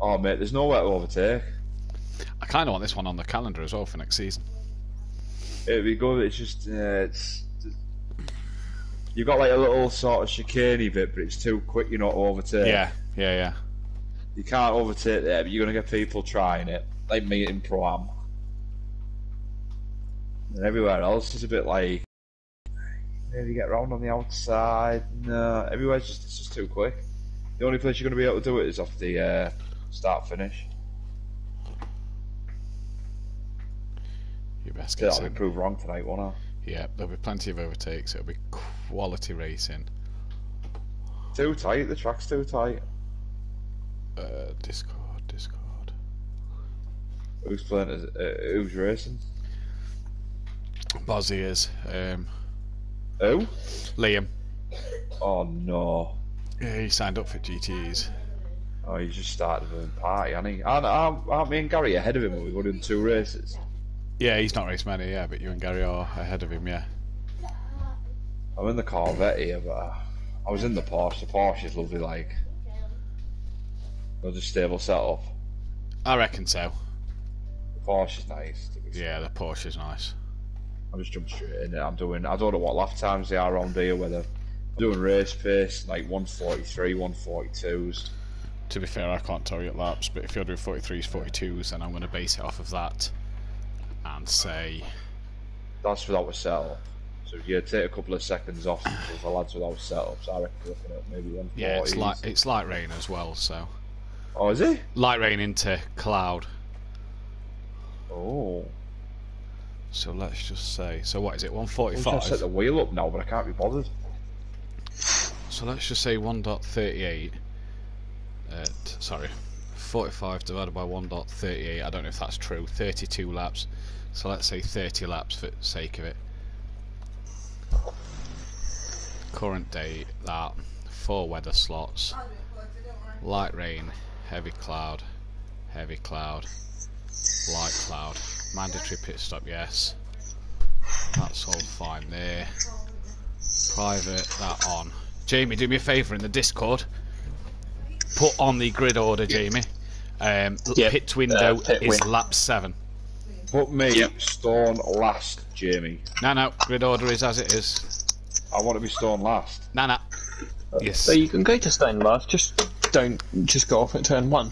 Oh mate, there's nowhere to overtake. I kind of want this one on the calendar as well for next season. It'd be good. It's just uh, it's you've got like a little sort of chicaney bit, but it's too quick. You're not overtake. Yeah, yeah, yeah. You can't overtake there, but you're gonna get people trying it, like me in Pro Am. And everywhere else is a bit like maybe get round on the outside. No, everywhere's just it's just too quick. The only place you're gonna be able to do it is off the uh, start finish. You best that'll be proved wrong tonight, won't I? Yeah, there'll be plenty of overtakes. It'll be quality racing. Too tight. The track's too tight. Uh, Discord, Discord. Who's playing? as- Uh, who's racing? Bozzy is. Um, Who? Liam. Oh no. Yeah, he signed up for GTEs. Oh, he's just started a party, hasn't he? Aren't, aren't, aren't me and Gary ahead of him when we go in two races? Yeah, he's not raced many, yeah, but you and Gary are ahead of him, yeah. I'm in the Corvette here, but uh, I was in the Porsche. The Porsche is lovely, like. Another stable setup. I reckon so. The Porsche is nice. to be fair. Yeah, the Porsche's nice. I'm just jumping straight in it. I'm doing, I don't know what lap times they are on here, whether I'm doing race pace, like 143, 142s. To be fair, I can't tell you at laps, but if you're doing 43s, 42s, then I'm going to base it off of that and say, That's without a setup. So if you take a couple of seconds off with the lads without setups, I reckon you're looking at maybe 140s. yeah, it's light, it's light rain as well, so. Oh, is it? Light rain into cloud. Oh. So let's just say, so what is it, One forty-five. To set the wheel up now, but I can't be bothered. So let's just say 1.38. Sorry, 45 divided by 1.38. I don't know if that's true. 32 laps. So let's say 30 laps for sake of it. Current date that four weather slots. Light rain, heavy cloud, heavy cloud, light cloud. Mandatory pit stop, yes. That's all fine there. Private that on. Jamie, do me a favour in the Discord. Put on the grid order, Jamie. Um, Yeah, pit window uh, pit is win. lap seven. Put me Yep. stone last, Jamie. No, no, grid order is as it is. I want to be stone last. No, no. Yes. So you can go to stone last, just don't just go off at turn one.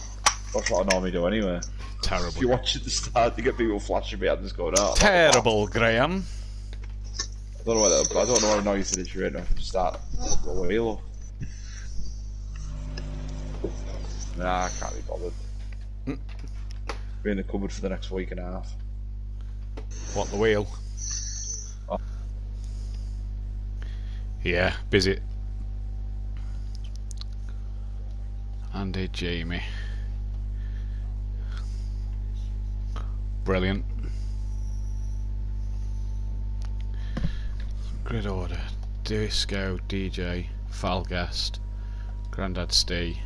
That's what I normally do anyway. Terrible. If you Terrible. watch at the start, you get people flashing me and just going out. Terrible, Graham. I don't know whether, I don't know how noise it is right now. If you start the wheel Nah, I can't be bothered. Be in the cupboard for the next week and a half. What, the wheel? Oh. Yeah, busy. Andy, Jamie. Brilliant. Grid order. Disco, DJ, Falgast, Grandad Stee,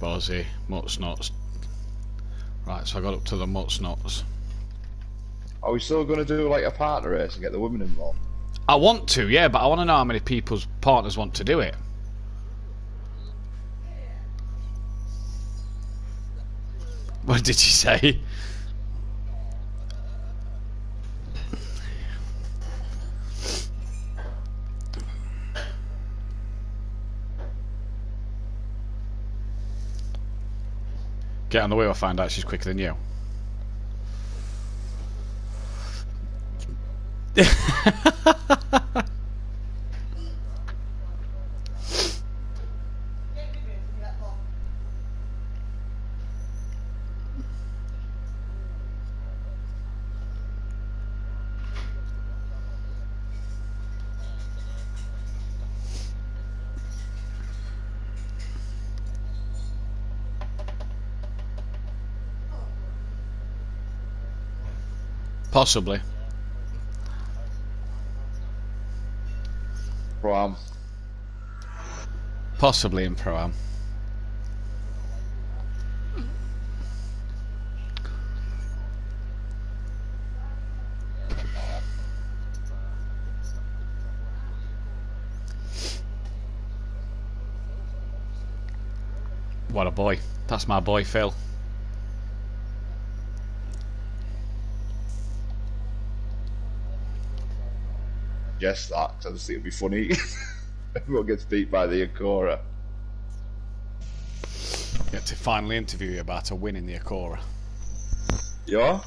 Bozzy, Mutts Nuts. Right, so I got up to the Mutts Nuts. Are we still going to do like a partner race and get the women involved? I want to, yeah, but I want to know how many people's partners want to do it. What did you say? On the wheel, I'll find out she's quicker than you. Possibly. Pro Am. Possibly in Pro Am. What a boy. That's my boy Phil. Guess that, 'cause I just think it'd be funny. Everyone gets beat by the Acura. Get to finally interview you about a win in the Acura. Yeah?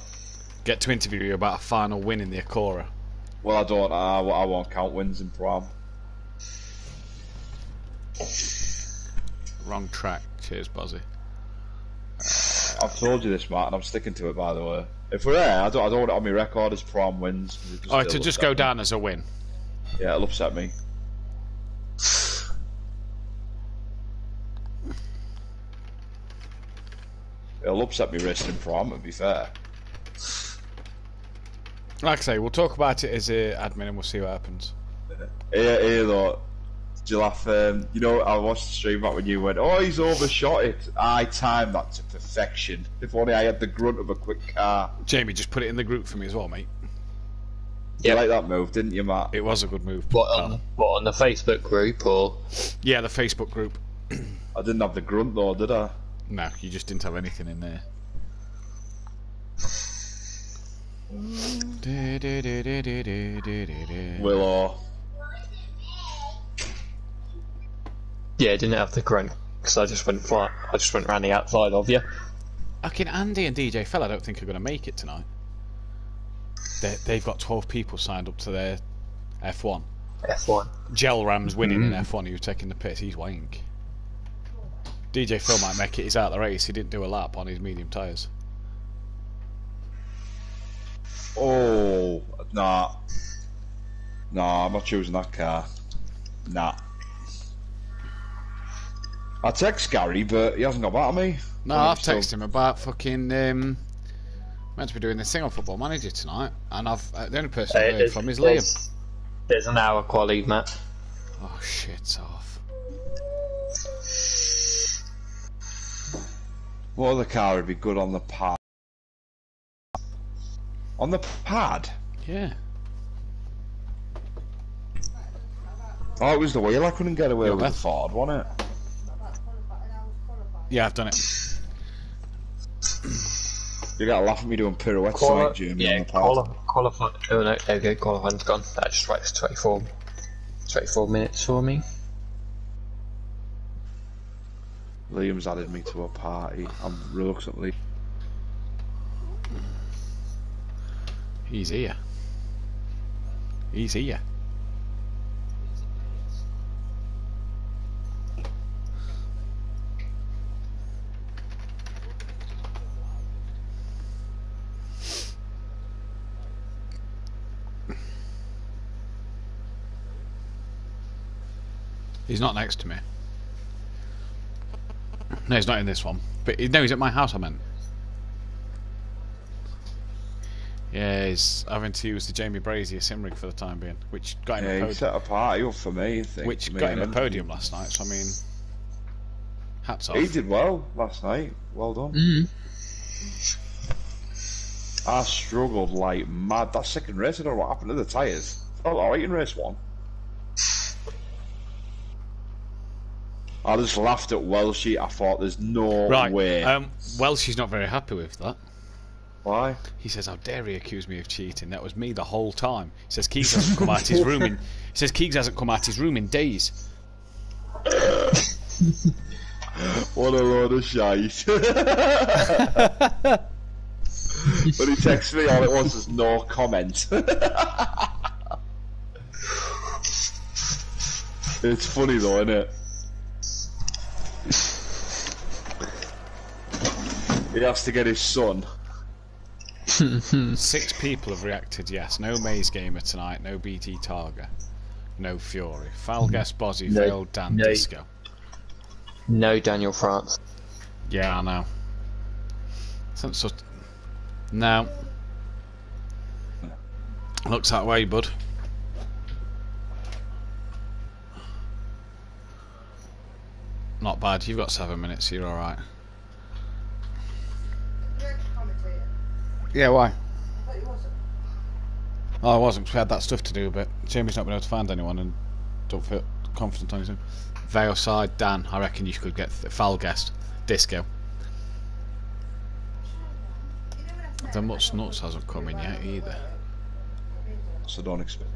Get to interview you about a final win in the Acura. Well, I don't. I, I won't count wins in Pram. Wrong track. Cheers, Bozzy. I've told you this, Matt, and I'm sticking to it. By the way, if we're there, I don't. I don't want it on my record as Pram wins. just- Oh, to just go down as a win. Yeah, it'll upset me. It'll upset me wrestling Pram. To be fair. Like I say, we'll talk about it as a admin and we'll see what happens. Here, here though, do you laugh? Um, you know, I watched the stream back when you went, "Oh, he's overshot it." I timed that to perfection. If only I had the grunt of a quick car. Jamie, just put it in the group for me as well, mate. You like that move, didn't you, Matt? It was a good move. What on, what on the Facebook group or? Yeah, the Facebook group. I didn't have the grunt though, did I? No, you just didn't have anything in there. Willow. Yeah, didn't have the grunt because I just went flat. I just went round the outside of you. Fucking Andy and DJ Fell, I don't think are going to make it tonight. They, they've got 12 people signed up to their F1. F1. Gel Ram's winning in F1. He was taking the piss. He's wank. DJ Phil might make it. He's out of the race. He didn't do a lap on his medium tyres. Oh, nah. Nah, I'm not choosing that car. Nah. I text Gary, but he hasn't got back to me. No, I I've think texted him about fucking. Um, meant to be doing this thing on Football Manager tonight, and I've uh, the only person I've heard from is Liam. there's, there's an hour quality, Matt. Oh shit off. What other car would be good on the pad? On the pad? Yeah. Oh, it was the wheel I couldn't get away Yeah, with Beth. the Ford, wasn't it? Yeah, I've done it. You gotta laugh at me doing pirouettes Quali- tonight, Jimmy, on yeah, the pad. quali- qualify. Oh no, there we go. Qualifying's gone. That just writes 24, 24 minutes for me. Liam's added me to a party. I'm reluctantly. He's here. He's here. He's not next to me. No, he's not in this one. But he- no, he's at my house. I meant. Yeah, he's having to use the Jamie Brazier sim rig for the time being, which got him Yeah, a he podium. set a party up for me, think. Which me got him a podium last night. So I mean, hats off. He did well last night. Well done. Mm. I struggled like mad. That second race, I don't know what happened to the tyres. Felt alright in race one. I just laughed at Welshie. I thought there's no Right. way. Um, well, she's not very happy with that. Why? He says, "How dare he accuse me of cheating? That was me the whole time." He says, "Keegs hasn't come out his room in." He says, "Keegs hasn't come out his room in days." What a load of shite. but he texts me, all it was is no comment. it's funny though, isn't it? He has to get his son. Six people have reacted. Yes, no Maze Gamer tonight. No BT Targa. No Fury. Falgas, Bozzy, No- failed Dan no. Disco. No Daniel France. Yeah, I know. Some sort. No. Looks that way, bud. Not bad. You've got seven minutes. You're all right. Yeah, why? Oh, I wasn't. 'cause we had that stuff to do, but Jamie's not been able to find anyone and don't feel confident on his own. Vale side, Dan. I reckon you could get th- foul guest. Disco. The Mutts Nuts hasn't come in yet either. So don't expect.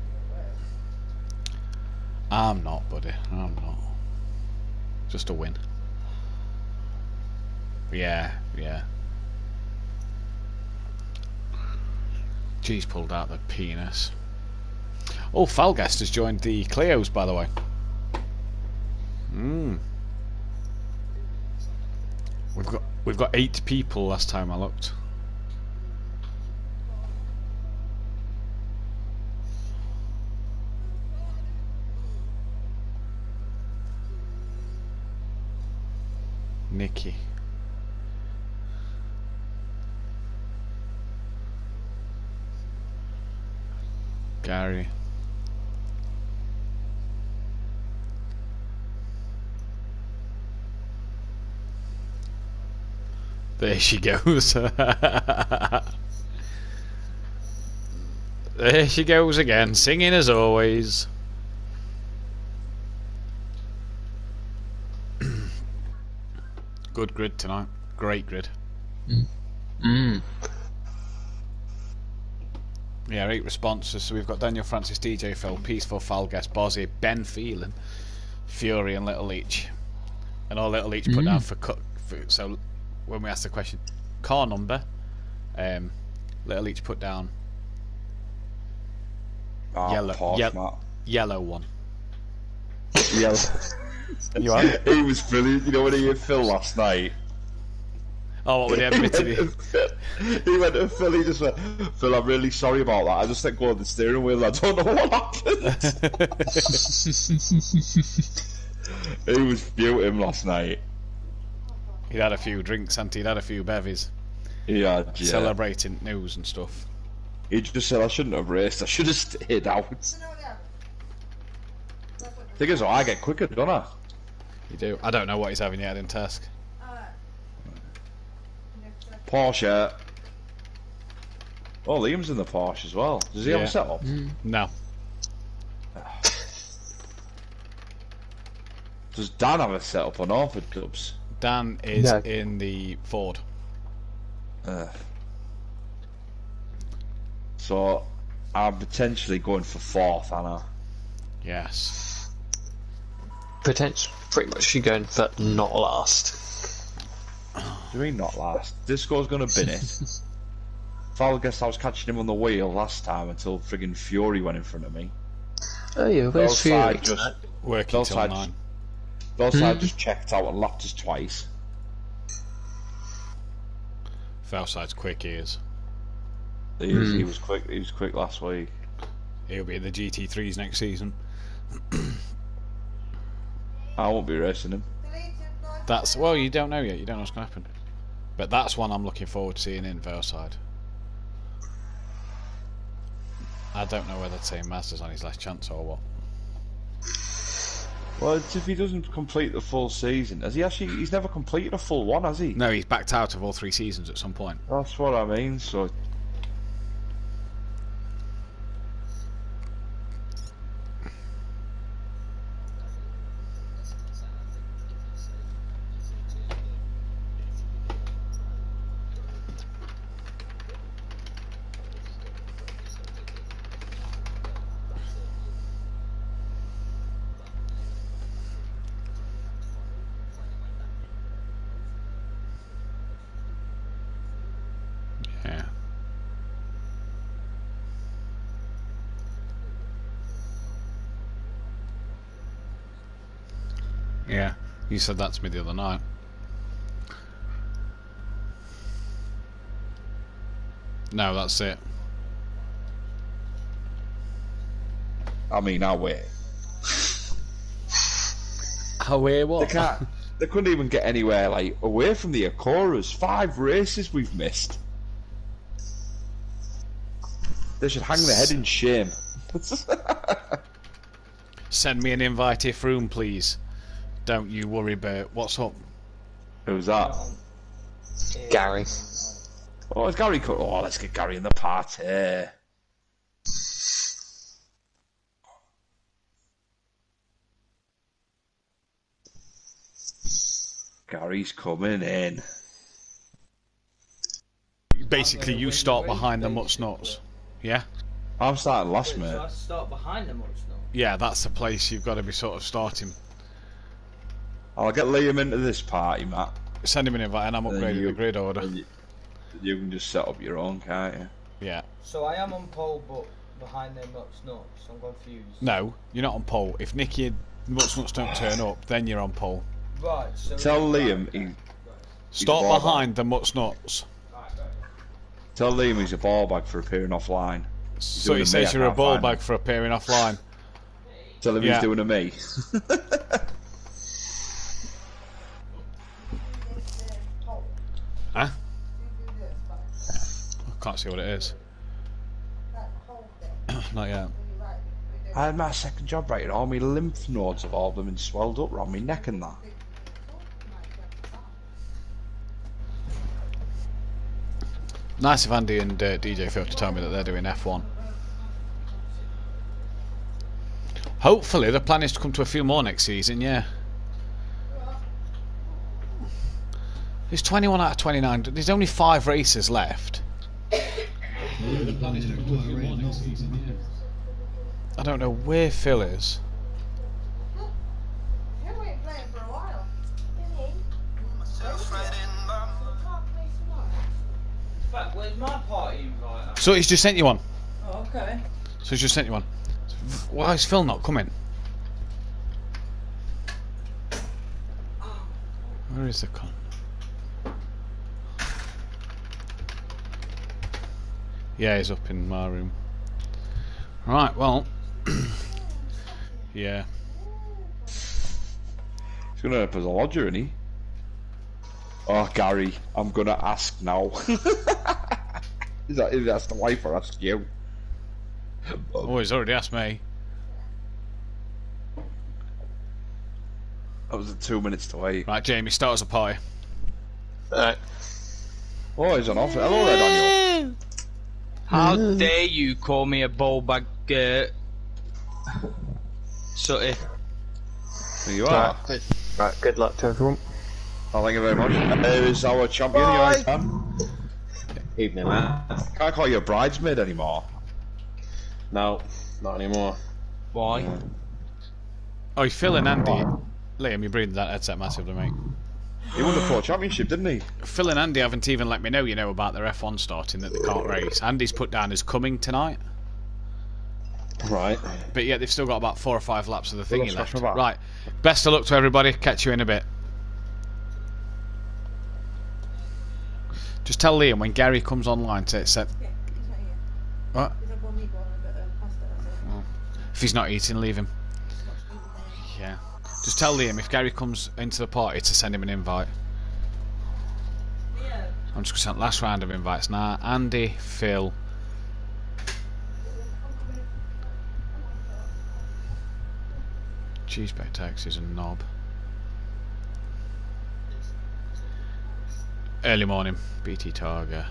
I'm not, buddy. I'm not. Just a win. Yeah, yeah. G's pulled out the penis. Oh, Falgast has joined the Cleos, by the way. Hmm. We've got we've got eight people last time I looked. Nikki. Gary. There she goes. there she goes again, singing as always. Good grid tonight. Great grid. Mm. Yeah, eight responses. So we've got Daniel Francis, DJ Phil, Peaceful, Falgas, Bozzy, Ben Phelan, Fury, and Little Leech. And all Little Leech put down for cut. For, so when we asked the question, car number, um, Little Leech put down Oh, Yellow- Porsche, yel- Matt. yellow one. Yellow. You are? he was brilliant. You know when he hit Phil last night? Oh, what would he admit to me? He went to Phil, he just went, Phil, I'm really sorry about that. I just let go of the steering wheel. I don't know what happened. he was him last night. He'd had a few drinks, and he'd had a few bevies, He had, yeah. celebrating news and stuff. He just said, I shouldn't have raced. I should have stayed out. Thing is, I get quicker, don't I? You do. I don't know what he's having yet in task. Porsche. Oh, Liam's in the Porsche as well. Does he have Yeah. a setup? No. Does Dan have a setup on Orford clubs? Dan is No. in the Ford. Uh, so I'm potentially going for fourth, Anna. Yes. Potential, pretty much you're going for not last. Do we not last? Disco's gonna bin it. Falgas, I was catching him on the wheel last time until friggin' Fury went in front of me. Oh yeah, where's Both Fury? sides just, Working till sides, nine. both hmm? sides just checked out and lapped us twice. Felside's quick he is. He, was, he hmm. was quick. He was quick last week. He'll be in the GT3s next season. I won't be racing him. That's well, you don't know yet. You don't know what's going to happen. But that's one I'm looking forward to seeing in Valeside. I don't know whether Team Masters on his last chance or what. Well, it's if he doesn't complete the full season, has he actually? He's never completed a full one, has he? No, he's backed out of all three seasons at some point. That's what I mean. So Yeah. Yeah, you said that to me the other night. No, that's it. I mean, I wait. Away They what? They can't. They couldn't even get anywhere like away from the Acuras. Five races we've missed. They should hang their head in shame. Send me an invite if room, please. Don't you worry, Bert. What's up? Who's that? Gary. Oh, it's Gary. Co- oh, let's get Gary in the party. Gary's coming in. Basically, you start behind the Mutts Nuts. Yeah? I'm starting last, So mate. I start behind them much now. Yeah, that's the place you've got to be sort of starting. I'll get Liam into this party, Matt. Send him an invite and I'm And upgrading you- the grid order. You, you can just set up your own, can't you? Yeah. So I am on pole, but behind them nuts nuts. I'm confused. No, you're not on pole. If Nicky and Mutts Nuts don't turn up, then you're on pole. Right. So Tell Liam okay. he, Start ball behind the Mutts Nuts. tell Liam he's a ball bag for appearing offline. So he says you're a ball bag for appearing offline. Tell him Yeah. he's doing a me. can't see what it is. Not yet. I had my second job right, and all my lymph nodes have all been swelled up around my neck and that. Nice of Andy and uh, DJ Phil to tell me that they're doing F1. Hopefully, the plan is to come to a few more next season, yeah. There's 21 out of 29. There's only five races left. I don't know where Phil is. You ain't playing for a while. In fact, where's my party invite? So he's just sent you one. Oh, okay. So he's just sent you one. Why is Phil not coming? Where is the con? Yeah, he's up in my room. Right, well. yeah. He's gonna help as a lodger, isn't he? Oh, Gary, I'm gonna ask now. is that if that's the wife or ask you? Oh, he's already asked me. That was two minutes to wait. Right, Jamie, start us a pie. Alright. Oh, he's on offer. Hello there, Daniel. How dare you call me a ball bag? Uh, sooty. There you are. Right. Right, good luck to everyone. Oh, thank you very much. There is our champion, you alright, Sam? Evening, man. Can't call you a bridesmaid anymore. No, not anymore. Why? Oh, Phil and Andy. Liam, you're breathing that headset massively, mate. He won the Pro Championship, didn't he? Phil and Andy haven't even let me know, you know, about their F1 starting that they can't race. Andy's put down as coming tonight, Right. but yet they've still got about four or five laps of the Well, thingy smash left. Right. Best of luck to everybody. Catch you in a bit. Just tell Liam when Gary comes online to set. Yeah, he's not here. What? He's had one meatball and a bit of pasta, that's it. If he's not eating, leave him. Not eating there. Yeah. Just tell Liam if Gary comes into the party to send him an invite. Yeah. I'm just going to send last round of invites now. Andy, Phil. Cheeseback taxis a knob. Early morning, BT Targa.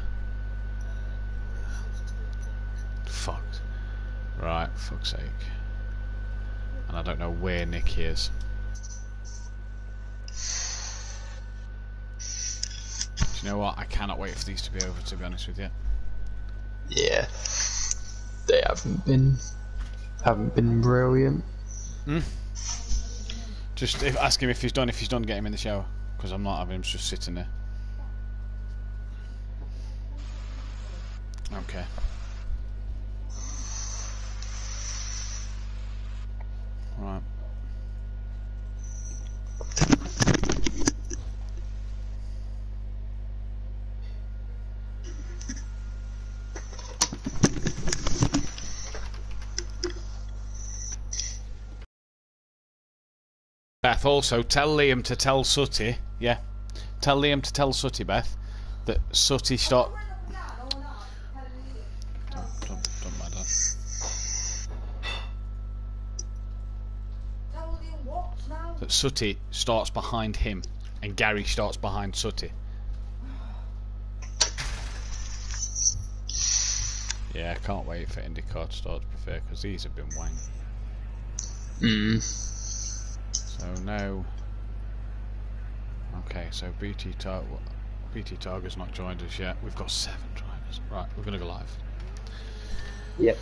Fucked. Right, fuck's sake. And I don't know where Nick is. You know what? I cannot wait for these to be over, to be honest with you. Yeah. They haven't been haven't been brilliant. Hmm. Just if, ask him if he's done. If he's done, get him in the shower. Because I'm not having him just sitting there. Okay. Right. Beth, also tell Liam to tell Sooty, yeah, tell Liam to tell Sooty, Beth, that Sooty stop. Don't, don't, don't mind that. Tell you what now? That Sooty starts behind him, and Gary starts behind Sooty. Yeah, I can't wait for IndyCar to start. To be fair, because these have been wang. Mm. So no. Okay, so BT Tar- BT Target's not joined us yet. We've got seven drivers. Right, we're going to go live. Yep.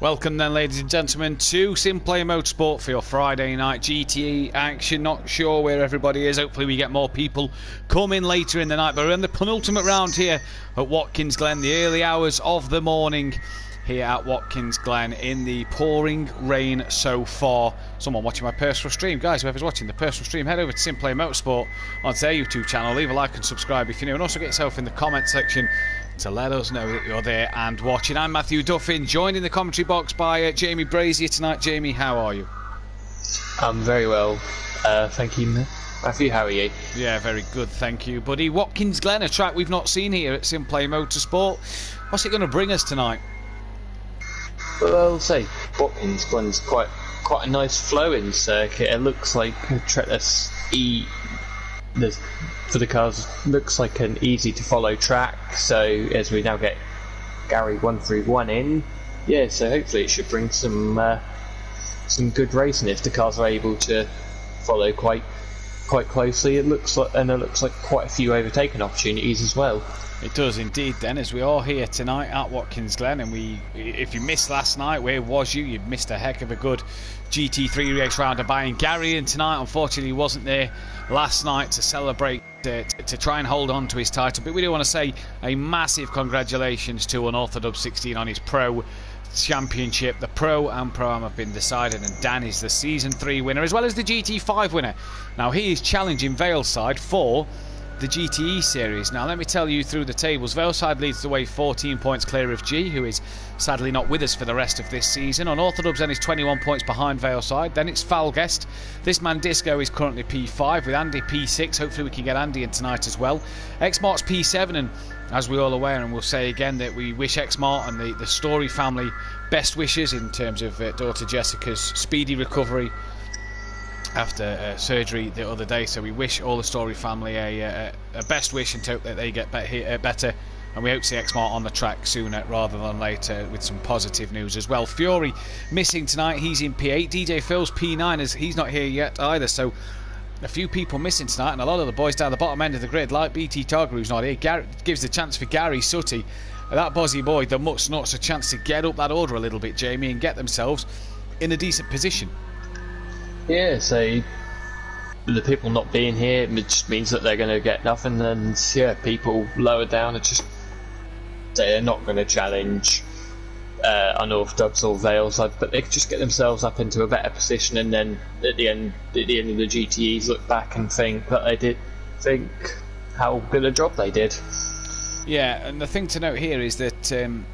Welcome then, ladies and gentlemen, to Simplay Motorsport for your Friday night GTE action. Not sure where everybody is. Hopefully, we get more people coming later in the night. But we're in the penultimate round here at Watkins Glen, the early hours of the morning here at Watkins Glen in the pouring rain so far. Someone watching my personal stream, guys, whoever's watching the personal stream, head over to Simplay Motorsport onto their YouTube channel. Leave a like and subscribe if you're new, and also get yourself in the comment section to let us know that you're there and watching. I'm Matthew Duffin, joined in the commentary box by uh, Jamie Brazier tonight. Jamie, how are you? I'm very well. Uh, thank you, Matthew. How are you? Yeah, very good, thank you, buddy. Watkins Glen, a track we've not seen here at Simplay Motorsport. What's it going to bring us tonight? Well, I'll say Watkins Glen's quite quite a nice flowing circuit. It looks like a tra- that's e the for the cars looks like an easy to follow track. So as we now get Gary one through one in, yeah. So hopefully it should bring some uh, some good racing if the cars are able to follow quite quite closely. It looks like and it looks like quite a few overtaking opportunities as well. It does indeed. Then, as we are here tonight at Watkins Glen, and we, if you missed last night, where was you? You missed a heck of a good GT3 race round of buying Gary in tonight. Unfortunately, wasn't there last night to celebrate. Uh, to, to try and hold on to his title, but we do want to say a massive congratulations to Unorthodox 16 on his pro championship. The pro and pro am have been decided, and Dan is the season three winner as well as the GT5 winner. Now he is challenging Valeside for the GTE series. Now, let me tell you through the tables. Valeside leads the way 14 points clear of G, who is sadly not with us for the rest of this season. Unorthodox then is 21 points behind Valeside. Then it's Falguest. This man Disco is currently P5 with Andy P6. Hopefully, we can get Andy in tonight as well. Xmart's P7, and as we're all aware, and we'll say again that we wish Xmart and the, the Story family best wishes in terms of uh, daughter Jessica's speedy recovery after uh, surgery the other day. So we wish all the Story family a, a, a best wish and hope that they get uh, better. And we hope to see Xmart on the track sooner rather than later with some positive news as well. Fury missing tonight, he's in P8. DJ Phil's P9, as he's not here yet either. So a few people missing tonight, and a lot of the boys down the bottom end of the grid, like BT Targer, who's not here, gives the chance for Gary Sutty, that Bozzy boy, the Mutt Nuts, a chance to get up that order a little bit, Jamie, and get themselves in a decent position. Yeah, so the people not being here just means that they're going to get nothing, and yeah, people lower down are just they're not going to challenge uh, unorthodox or Vales, but they could just get themselves up into a better position, and then at the end, at the end of the GTEs, look back and think that they did think how good a job they did. Yeah, and the thing to note here is that um,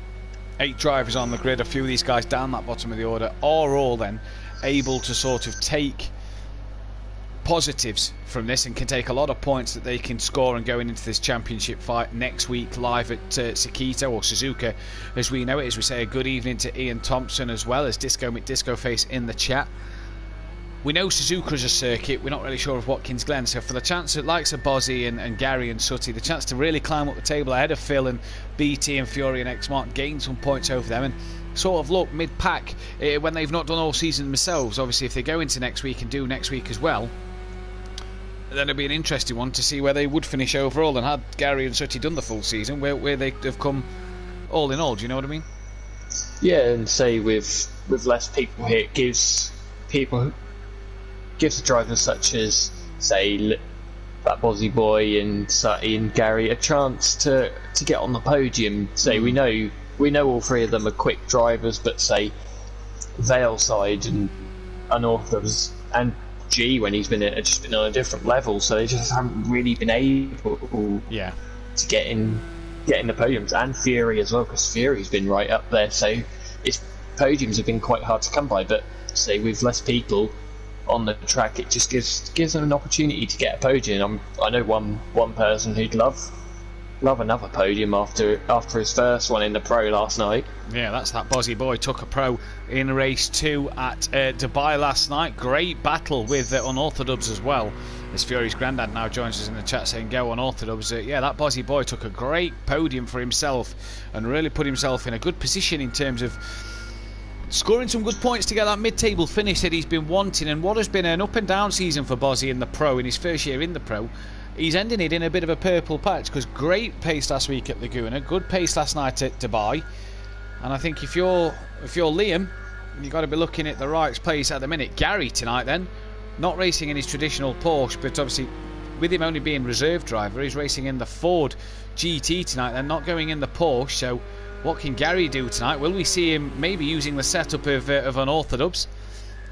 eight drivers on the grid, a few of these guys down that bottom of the order, are all then able to sort of take positives from this and can take a lot of points that they can score and going into this championship fight next week live at uh, Sakita or Suzuka. As we know it as we say a good evening to Ian Thompson as well as Disco McDisco Face in the chat. We know Suzuka's a circuit. We're not really sure of Watkins Glen. So for the chance that likes of Bozzy and, and Gary and Sutty the chance to really climb up the table ahead of Phil and BT and Fury and X Mark, gain some points over them and sort of look mid pack uh, when they've not done all season themselves obviously if they go into next week and do next week as well then it'll be an interesting one to see where they would finish overall. And had Gary and Sutty done the full season, where where they have come all in all. Do you know what I mean? Yeah, and say with with less people here, it gives people gives the drivers such as say that Bozzy Boy and Sutty and Gary a chance to to get on the podium. Say we know we know all three of them are quick drivers, but say Vale side and Unorthodox and G when he's been at, just been on a different level, so they just haven't really been able Yeah. to get in get in the podiums and Fury as well because Fury's been right up there. So its podiums have been quite hard to come by. But say with less people on the track, it just gives gives them an opportunity to get a podium. I'm, I know one one person who'd love love another podium after after his first one in the pro last night. Yeah, that's that Bozzy boy. Took a pro in race two at uh, Dubai last night. Great battle with uh, Unorthodox as well. As Fury's granddad now joins us in the chat saying, Go Unorthodox. Uh, yeah, that Bozzy boy took a great podium for himself and really put himself in a good position in terms of scoring some good points to get that mid-table finish that he's been wanting and what has been an up and down season for Bozzy in the pro in his first year in the pro he's ending it in a bit of a purple patch because great pace last week at Laguna good pace last night at Dubai and I think if you're if you're Liam you've got to be looking at the right place at the minute Gary tonight then not racing in his traditional Porsche but obviously with him only being reserve driver he's racing in the Ford GT tonight then not going in the Porsche so what can Gary do tonight? Will we see him maybe using the setup of, uh, of Unorthodox?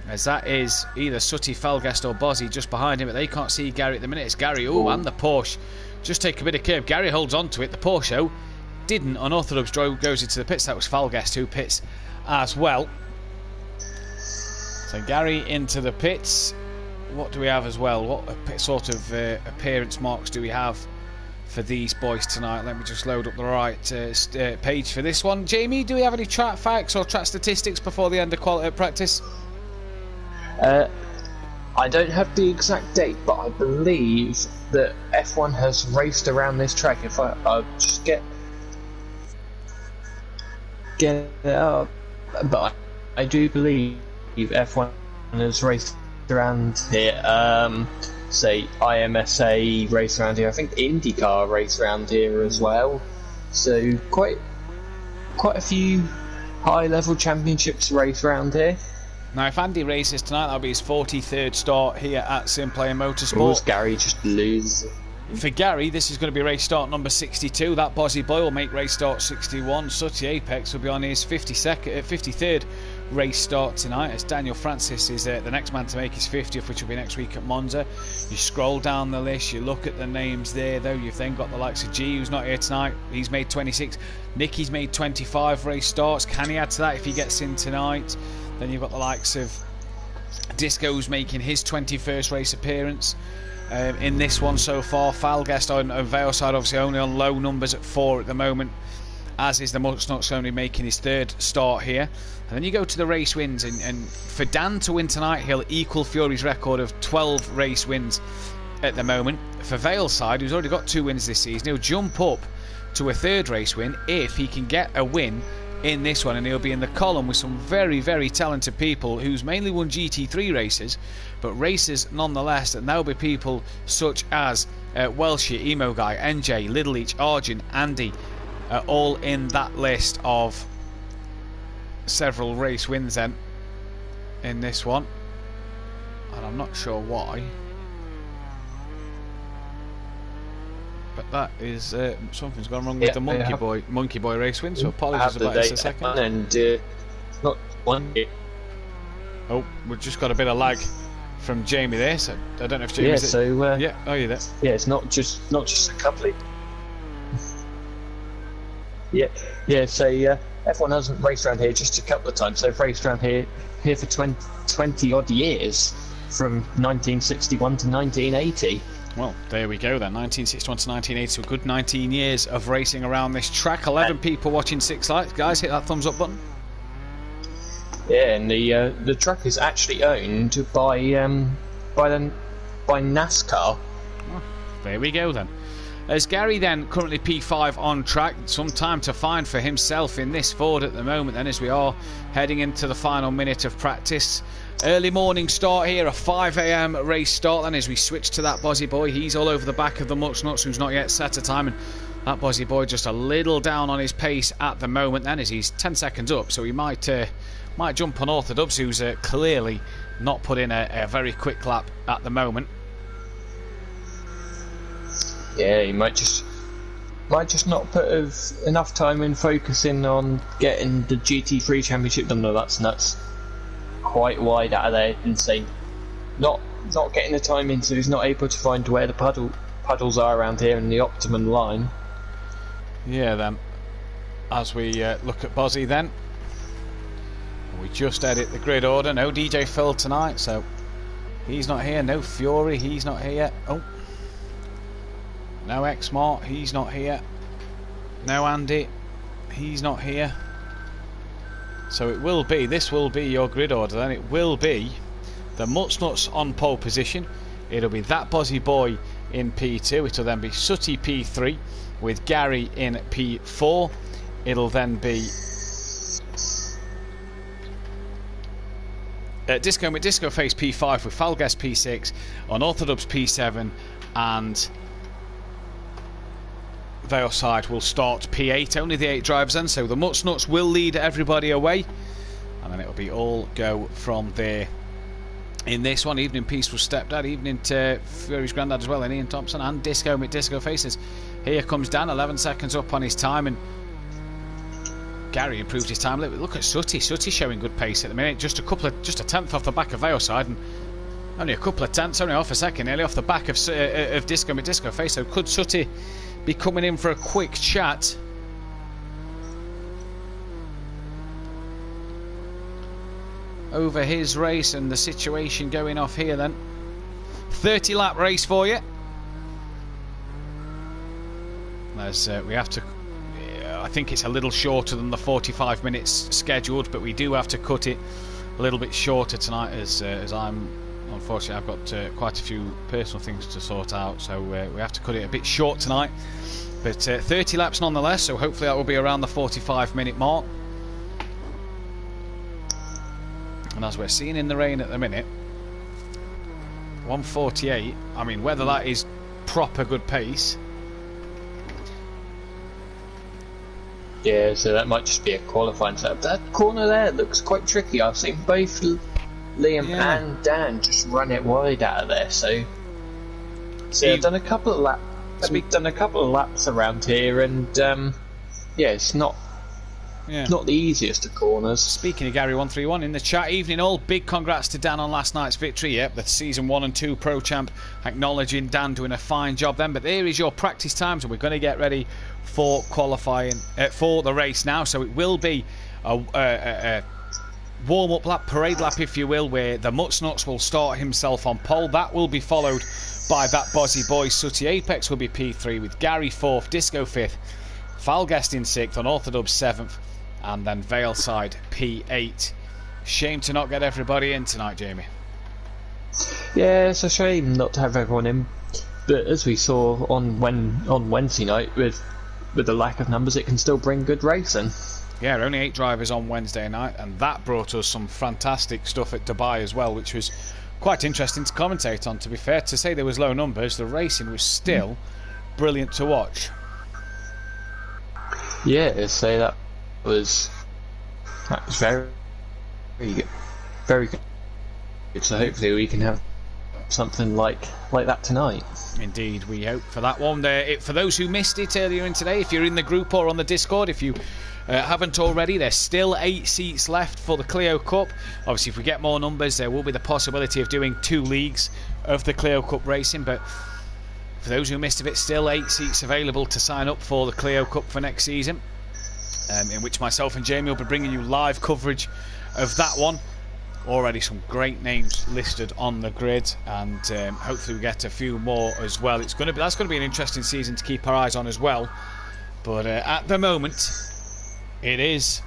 As that is either Sutty, Falgast or Bozzy just behind him, but they can't see Gary at the minute. It's Gary, oh, and the Porsche. Just take a bit of curve. Gary holds on to it. The Porsche, didn't. Unorthodox drive goes into the pits. That was Falgast who pits as well. So Gary into the pits. What do we have as well? What sort of uh, appearance marks do we have for these boys tonight. Let me just load up the right uh, uh, page for this one. Jamie, do we have any track facts or track statistics before the end of quality practice? Uh, I don't have the exact date, but I believe that F1 has raced around this track. If I I'll just get get it up, but I, I do believe F1 has raced around here. Um, say IMSA race around here. I think IndyCar race around here as well. So quite quite a few high level championships race around here. Now, if Andy races tonight, that'll be his 43rd start here at Simplay Motorsport. Or Gary just lose? For Gary, this is going to be race start number 62. That Bozzy Boy will make race start 61. Sutty Apex will be on his 52nd, uh, 53rd race start tonight as Daniel Francis is uh, the next man to make his 50th, which will be next week at Monza. You scroll down the list, you look at the names there, though. You've then got the likes of G, who's not here tonight. He's made 26. Nicky's made 25 race starts. Can he add to that if he gets in tonight? Then you've got the likes of Disco's making his 21st race appearance. Um, in this one so far, Falgast on, on Valeside obviously only on low numbers at four at the moment, as is the Mutts Nuts only making his third start here. And then you go to the race wins, and, and for Dan to win tonight, he'll equal Fury's record of 12 race wins at the moment. For Valeside, who's already got two wins this season, he'll jump up to a third race win if he can get a win in this one, and he'll be in the column with some very, very talented people who's mainly won GT3 races, but races nonetheless. And there'll be people such as uh, Welshie, Emo Guy, NJ, Little Leech, Arjun, Andy, uh, all in that list of several race wins then in this one. And I'm not sure why. But that is uh, something's gone wrong with Yeah, the Monkey. Boy Monkey Boy race win. So apologies about this a second. and uh, not one. Oh, we've just got a bit of lag from Jamie there. So I don't know if Yeah, Jamie's so uh, yeah. Oh, you there? yeah, it's not just not just a couple. Of... yeah, yeah. So uh, F1 hasn't raced around here just a couple of times. They've raced around here here for 20, 20 odd years, from 1961 to 1980. Well, there we go then. 1961 to 1980, so a good 19 years of racing around this track. 11 people watching Six Lights. Guys, hit that thumbs up button. Yeah, and the uh, the track is actually owned by um by the by NASCAR. There we go then. As Gary then currently P5 on track, some time to find for himself in this Ford at the moment. Then, as we are heading into the final minute of practice, early morning start here, a 5 a.m. race start. Then, as we switch to that Bozzy boy, he's all over the back of the Mutts Nuts, who's not yet set a time, and that Bozzy boy just a little down on his pace at the moment. Then, as he's 10 seconds up, so he might uh, might jump on Orthodox, who's uh, clearly not put in a, a very quick lap at the moment. Yeah, he might just might just not put enough time in focusing on getting the GT3 championship done. No, that's nuts. Quite wide out of there, insane. Not not getting the time in, so he's not able to find where the puddle puddles are around here in the optimum line. Yeah, then, as we uh, look at Bozzy, then we just edit the grid order. No DJ Phil tonight, so he's not here. No Fury, he's not here. Oh, no X Mart, he's not here. No, Andy. He's not here. So it will be, this will be your grid order then. It will be the Mutts Nuts on pole position. It'll be that Bozzy Boy in P2. It'll then be Sooty P3 with Gary in P4. It'll then be uh, Disco Disco Face P5 with Falgas P6, on Unorthodox P7, and Valeside will start P8. Only the eight drivers then, so the Mutts Nuts will lead everybody away, and then it'll be all go from there. In this one, Evening Peace was stepped out, Evening to Fury's granddad as well, and Ian Thompson and Disco Disco Faces. Here comes Dan, 11 seconds up on his time, and Gary improved his time a little bit. Look at Sooty. Sooty showing good pace at the minute. Just a couple of, just a tenth off the back of Valeside, and only a couple of tenths, only off a second, nearly off the back of uh, of Disco Disco Face. So could Sooty be coming in for a quick chat? Over his race and the situation going off here then. 30 lap race for you. As uh, we have to I think it's a little shorter than the 45 minutes scheduled, but we do have to cut it a little bit shorter tonight as uh, as I'm unfortunately I've got uh, quite a few personal things to sort out, so uh, we have to cut it a bit short tonight. But uh, 30 laps nonetheless, so hopefully that will be around the 45 minute mark. And as we're seeing in the rain at the minute, 148. I mean, whether that is proper good pace Yeah, so that might just be a qualifying setup. That corner there looks quite tricky. I've seen both Liam Yeah. and Dan just run it wide out of there. So, so You- I've done a couple of laps. We've done a couple of laps around here, and um, yeah, it's not yeah. not the easiest of corners. Speaking of Gary one three one in the chat, evening all. Big congrats to Dan on last night's victory. Yep, the season one and two pro champ, acknowledging Dan doing a fine job then. But there is your practice times, and we're going to get ready for qualifying uh, for the race now. So it will be a, a, a, a warm up lap, parade lap, if you will, where the Mutts will start himself on pole. That will be followed by that Bozzy Boy. Sooty Apex will be P3 with Gary fourth, Disco fifth, Falguest in sixth, Unorthodox seventh, and then Valeside P8. Shame to not get everybody in tonight, Jamie. Yeah, it's a shame not to have everyone in. But as we saw on when on Wednesday night, with with the lack of numbers, it can still bring good racing. Yeah, only eight drivers on Wednesday night, and that brought us some fantastic stuff at Dubai as well, which was quite interesting to commentate on. To be fair, to say there was low numbers, the racing was still brilliant to watch. Yeah, so that was that was very very good, very good. So hopefully we can have something like like that tonight. Indeed, we hope for that one. There, it, for those who missed it earlier in today, if you're in the group or on the Discord, if you uh, haven't already, there's still eight seats left for the Clio Cup. Obviously, if we get more numbers, there will be the possibility of doing two leagues of the Clio Cup racing. But for those who missed it, still eight seats available to sign up for the Clio Cup for next season, um, in which myself and Jamie will be bringing you live coverage of that one already some great names listed on the grid, and um, hopefully we get a few more as well. It's going to be that's going to be an interesting season to keep our eyes on as well. But uh, at the moment, it is.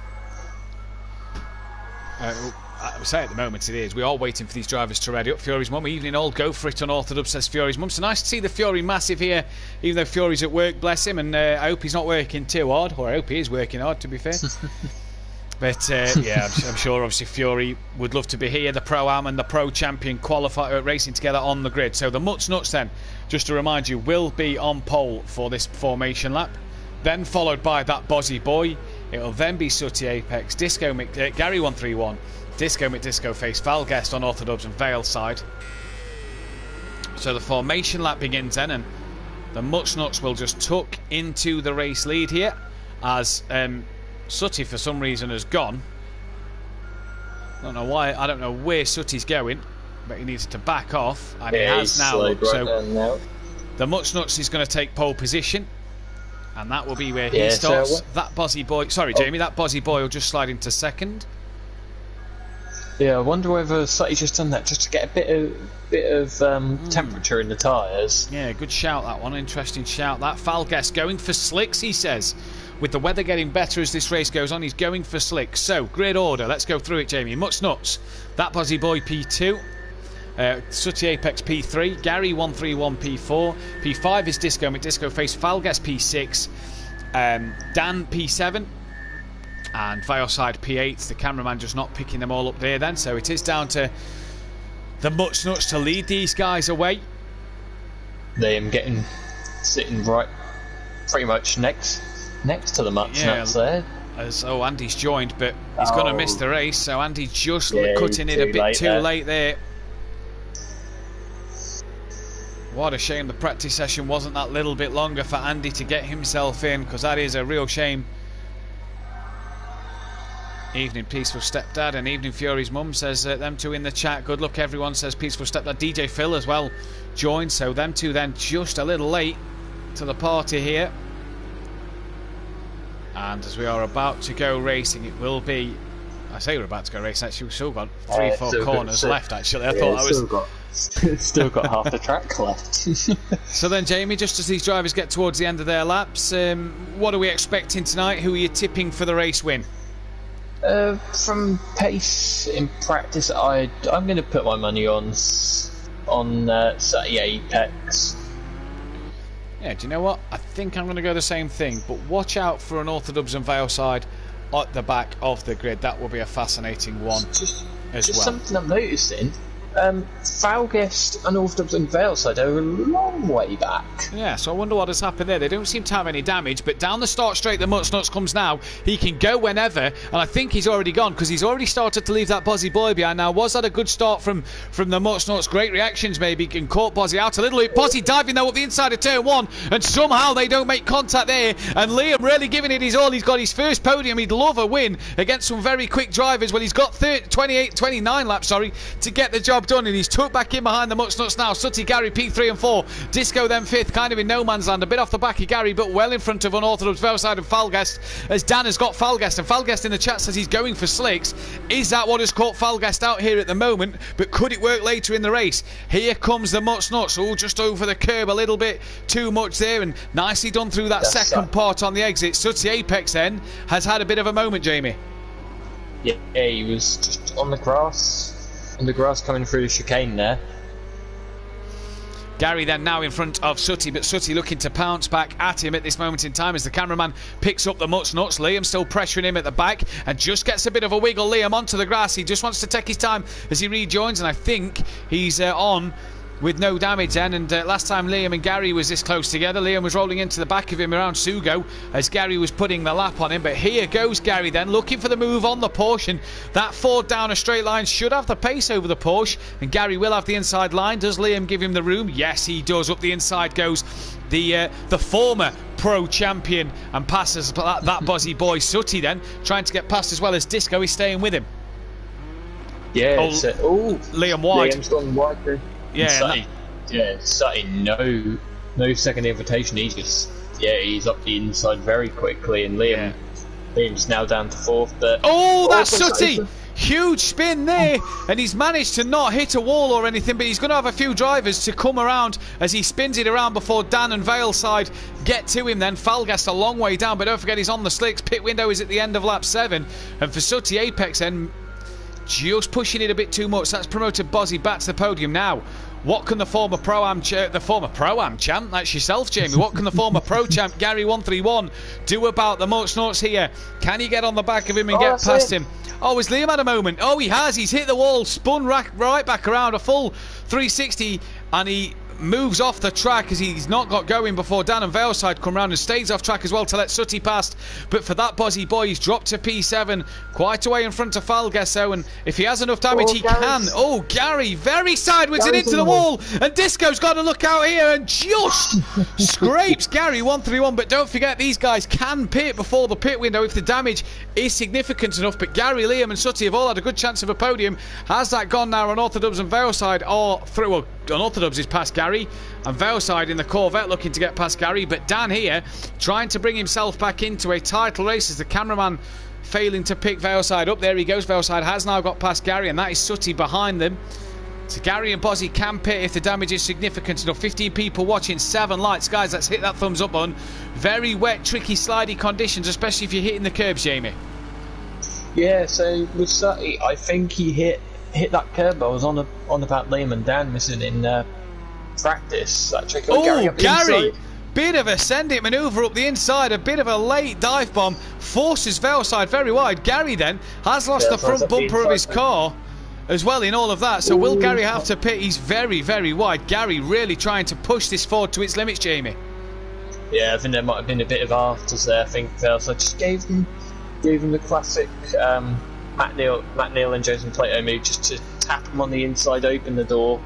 Uh, I would say at the moment it is. We are waiting for these drivers to ready up. Fury's mum, evening all, go for it unorthodox, says Fury's mum. So nice to see the Fury massive here, even though Fury's at work, bless him. And uh, I hope he's not working too hard, or I hope he is working hard, to be fair. But uh, yeah, I'm, I'm sure obviously Fury would love to be here. The Pro Am and the Pro Champion qualify uh, racing together on the grid. So the Mutts Nuts then, just to remind you, will be on pole for this formation lap. Then followed by that Bozzy Boy. It'll then be Sooty Apex, Disco uh, Gary 131, Disco McDisco Face, Valguest Unorthodox and Valeside. So the formation lap begins then, and the Mutts Nuts will just tuck into the race lead here as. Um, Sooty for some reason has gone. I don't know why. I don't know where Sooty's going, but he needs to back off, and he has now. right so now. the Mutts Nuts is going to take pole position, and that will be where he Yeah, so starts. what- that Bozzy boy, sorry Jamie, that Bozzy boy will just slide into second. Yeah, I wonder whether Sutty's just done that just to get a bit of bit of um, temperature in the tyres. Yeah, good shout that one. Interesting shout. That Falguest going for slicks, he says. with the weather getting better as this race goes on, he's going for slicks. So, grid order, let's go through it, Jamie. Mutts Nuts, that Buzzy Boy P2. Uh, Sooty Apex P3, Gary 131 P4, P5 is Disco McDisco Face, Falgas P6, um, Dan P7, and Valeside P8. The cameraman just not picking them all up there then, so it is down to the Mutts Nuts to lead these guys away. They am getting sitting right, pretty much next next to the Much Yeah. Nuts there. As oh, Andy's joined, but he's going to Oh. miss the race. So Andy just Yeah, cutting it a bit too late there. What a shame the practice session wasn't that little bit longer for Andy to get himself in, because that is a real shame. Evening Peaceful Stepdad and Evening Fury's mum says uh, them two in the chat. Good luck, everyone. Says Peaceful Stepdad. DJ Phil as well joined. So them two then just a little late to the party here. And as we are about to go racing, it will be. I say we're about to go racing. Actually, we've still got three, Uh, four corners still- left. Actually, I Yeah, thought I was. got still got half the track left. So then, Jamie, just as these drivers get towards the end of their laps, um, what are we expecting tonight? Who are you tipping for the race win? Uh, from pace in practice, I I'm going to put my money on on uh, Sati Apex. Yeah, do you know what? I think I'm going to go the same thing, but watch out for an Orthodox and Valeside at the back of the grid. That will be a fascinating one Just as just well. something I'm noticing. Um, Falguest and Orthodox and Valeside are a long way back. Yeah, so I wonder what has happened there. They don't seem to have any damage, but down the start straight, the Mutts Nuts comes now. He can go whenever, and I think he's already gone because he's already started to leave that Bozzy boy behind. Now, was that a good start from from the Mutts Nuts? Great reactions, maybe, and caught Bozzy out a little bit. Bozzy diving though up the inside of turn one, and somehow they don't make contact there. And Liam really giving it his all. He's got his first podium. He'd love a win against some very quick drivers. Well, he's got 30, 28, 29 laps, sorry, to get the job done, and he's tucked back in behind the Nuts now. Sooty, Gary, P3 and 4. Disco then fifth, kind of in no man's land, a bit off the back of Gary, but well in front of Unorthodox Valeside and Falgast, as Dan has got Falgast, and Falgast in the chat says he's going for slicks. Is that what has caught Falgast out here at the moment? But could it work later in the race? Here comes the Nuts, all just over the curb a little bit too much there, and nicely done through that That's second that. part on the exit. Sooty Apex then has had a bit of a moment, Jamie. Yeah, he was just on the grass, on the grass coming through the chicane there. Gary then now in front of Sooty, but Sooty looking to pounce back at him at this moment in time as the cameraman picks up the Mutts Nuts. Liam still pressuring him at the back and just gets a bit of a wiggle. Liam onto the grass. He just wants to take his time as he rejoins, and I think he's uh, on. With no damage then, and uh, last time Liam and Gary was this close together, Liam was rolling into the back of him around Sugo as Gary was putting the lap on him. But here goes Gary then, looking for the move on the Porsche. And that Ford down a straight line should have the pace over the Porsche, and Gary will have the inside line. Does Liam give him the room? Yes, he does. Up the inside goes the uh, the former pro champion and passes that, that buzzy boy Sooty then trying to get past as well as Disco. He's staying with him. Yeah, Oh, uh, Liam wide. Liam's gone wide there. Yeah, Sutty, yeah, Sutty, no, no second invitation. He just, yeah, he's up the inside very quickly, and Liam, Liam's now down to fourth. But Oh, that's Oh, Sooty! Sutty. Huge spin there, oh. and he's managed to not hit a wall or anything, but he's going to have a few drivers to come around as he spins it around before Dan and Valeside get to him. Then Falgast a long way down, but don't forget he's on the slicks. Pit window is at the end of lap seven, and for Sooty Apex then just pushing it a bit too much. That's promoted Bozzy back to the podium now. What can the former pro am cha- the former pro am champ that's yourself, Jamie? What can the former pro champ Gary one three one do about the Mutts Nuts here? Can he get on the back of him and Oh, get past it. him? Oh, has Liam had a moment? Oh, he has. He's hit the wall, spun rack, right back around a full 360, and he moves off the track as he's not got going before Dan and Valeside come round and stays off track as well to let Sooty past. But for that Buzzy boy, he's dropped to P7, quite away in front of Falgesso. And if he has enough damage, Oh, he Gary's- can. Oh, Gary, very sideways and into the in the wall. And Disco's got to look out here and just scrapes Gary 131. But don't forget, these guys can pit before the pit window if the damage is significant enough. But Gary, Liam, and Sooty have all had a good chance of a podium. Has that gone now Unorthodox and Valeside or through? Well, Unorthodox is past Gary, and Valeside in the Corvette looking to get past Gary. But Dan here trying to bring himself back into a title race as the cameraman failing to pick Valeside up. There he goes. Valeside has now got past Gary, and that is Sooty behind them. So Gary and Bozzy can pit if the damage is significant enough. 15 people watching, 7 lights. Guys, let's hit that thumbs up on Very wet, tricky, slidey conditions, especially if you're hitting the curbs, Jamie. Yeah, so with Sutty, I think he hit hit that curb. I was on a, on about Liam and Dan missing in uh, practice. That trick Oh, Gary Gary! Bit of a send it manoeuvre up the inside, a bit of a late dive bomb, forces Valeside very wide. Gary then has lost the front the bumper of his car as well in all of that. So will Gary have to pit? He's very, very wide. Gary really trying to push this forward to its limits, Jamie. Yeah, I think there might have been a bit of afters there. I think Vels. I just gave him gave him the classic um, Matt Neal Matt Neal and Jason Plato move, just to tap him on the inside, open the door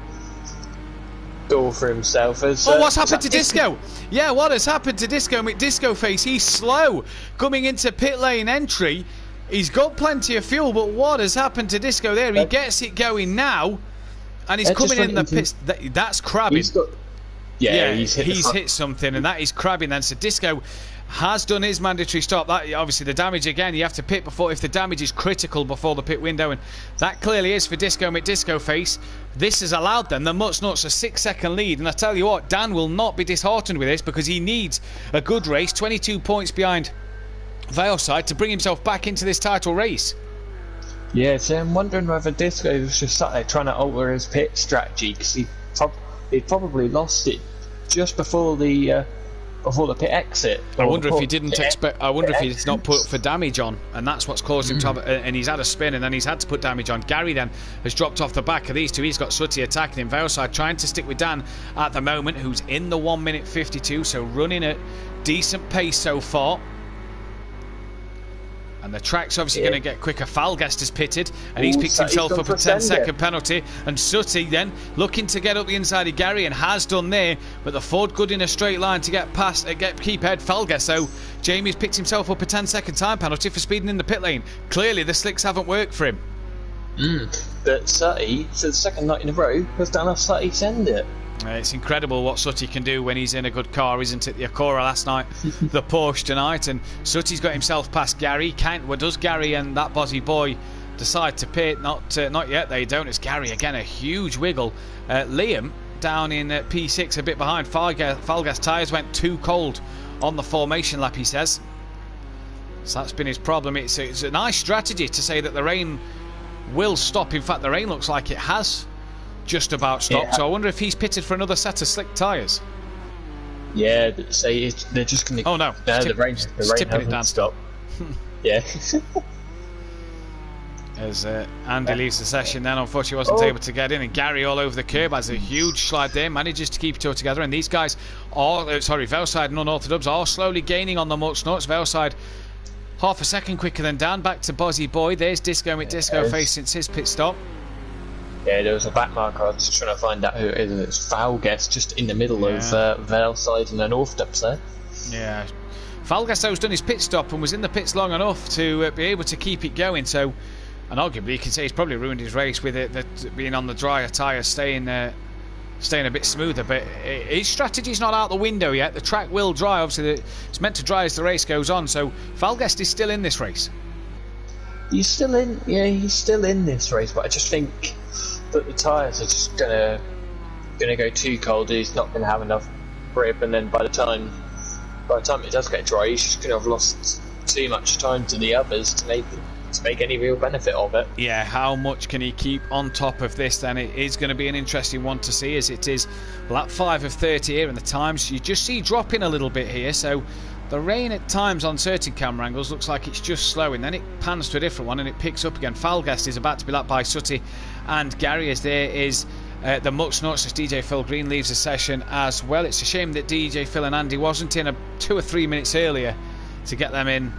door for himself. As, Oh, uh, what's is happened to that- Disco? Yeah, what has happened to Disco? Disco Face, he's slow coming into pit lane entry. He's got plenty of fuel, but what has happened to Disco there? He Uh, gets it going now, and he's just coming in the pits. That, that's crabbing. He's got. Yeah, he's hit. front- hit something, and that is crabbing. Then so Disco has done his mandatory stop. That obviously the damage again. You have to pit before if the damage is critical before the pit window, and that clearly is for Disco McDisco face. This has allowed them the Mutts Nuts a six second lead, and I tell you what, Dan will not be disheartened with this because he needs a good race. 22 points behind Valeside to bring himself back into this title race. Yeah, so I'm wondering whether Disco was just sat there trying to alter his pit strategy because he prob- he probably lost it just before the uh, before the pit exit. I wonder if he didn't expect. I wonder if pit he's not put for damage on, and that's what's caused him to have. And he's had a spin, and then he's had to put damage on. Gary then has dropped off the back of these two. He's got Sooty attacking him. Valeside trying to stick with Dan at the moment, who's in the one minute fifty-two, so running at decent pace so far. And the track's obviously Yeah. going to get quicker. Falgast is pitted, and he's picked himself up a a 10 penalty. And Sooty then looking to get up the inside of Gary and has done there. But the Ford good in a straight line to get past, uh, get keep head Falgast. So Jamie's picked himself up a 10 second time penalty for speeding in the pit lane. Clearly the slicks haven't worked for him. But Sutty, for the second night in a row, has done a Sutty send it. Uh, it's incredible what Sutty can do when he's in a good car, isn't it? The Acura last night, the Porsche tonight, and Sutty's got himself past Gary. Well, does Gary and that Bozzy boy decide to pit? Not uh, not yet. They don't. It's Gary again. A huge wiggle. Uh, Liam down in uh, P6, a bit behind. Falgas, Falgas tyres went too cold on the formation lap. He says. So that's been his problem. It's, it's a nice strategy to say that the rain will stop. In fact, the rain looks like it has just about stopped. Yeah. So I wonder if he's pitted for another set of slick tyres. Yeah, say they're just going to. Oh, no. Uh, It's the rain, the rain tipping it hasn't stopped. yeah. As uh, Andy leaves the session, then unfortunately wasn't Oh. able to get in, and Gary all over the curb has a huge slide there, manages to keep it all together. And these guys are, uh, sorry, Valeside and Unorthodox are slowly gaining on the Mutts Nuts. Valeside half a second quicker than Dan. Back to Bozzy Boy. There's Disco McDisco Yes. face since his pit stop. Yeah, there was a back marker. I was just trying to find out who it is, it's foul guess just in the middle of Yeah. uh, Valeside and then Orthodox there. Yeah. Falgasto's done his pit stop and was in the pits long enough to uh, be able to keep it going. So, and arguably, you can say he's probably ruined his race with it that being on the drier tyre, staying uh, staying a bit smoother. But his strategy's not out the window yet. The track will dry. Obviously, it's meant to dry as the race goes on. So, Falgast is still in this race. He's still in. Yeah, he's still in this race, but I just think that the tyres are just gonna gonna go too cold. He's not gonna have enough grip, and then by the time by the time it does get dry, he's just gonna have lost too much time to the others to make to make any real benefit of it. Yeah, how much can he keep on top of this? Then it is going to be an interesting one to see, as it is lap five of 30 here, and the times you just see dropping a little bit here. So the rain at times on certain camera angles looks like it's just slowing. Then it pans to a different one and it picks up again. Falgast is about to be lapped by Sutty and Gary, as there is. Uh, the Much as DJ Phil Green leaves the session as well. It's a shame that DJ Phil and Andy wasn't in a two or three minutes earlier to get them in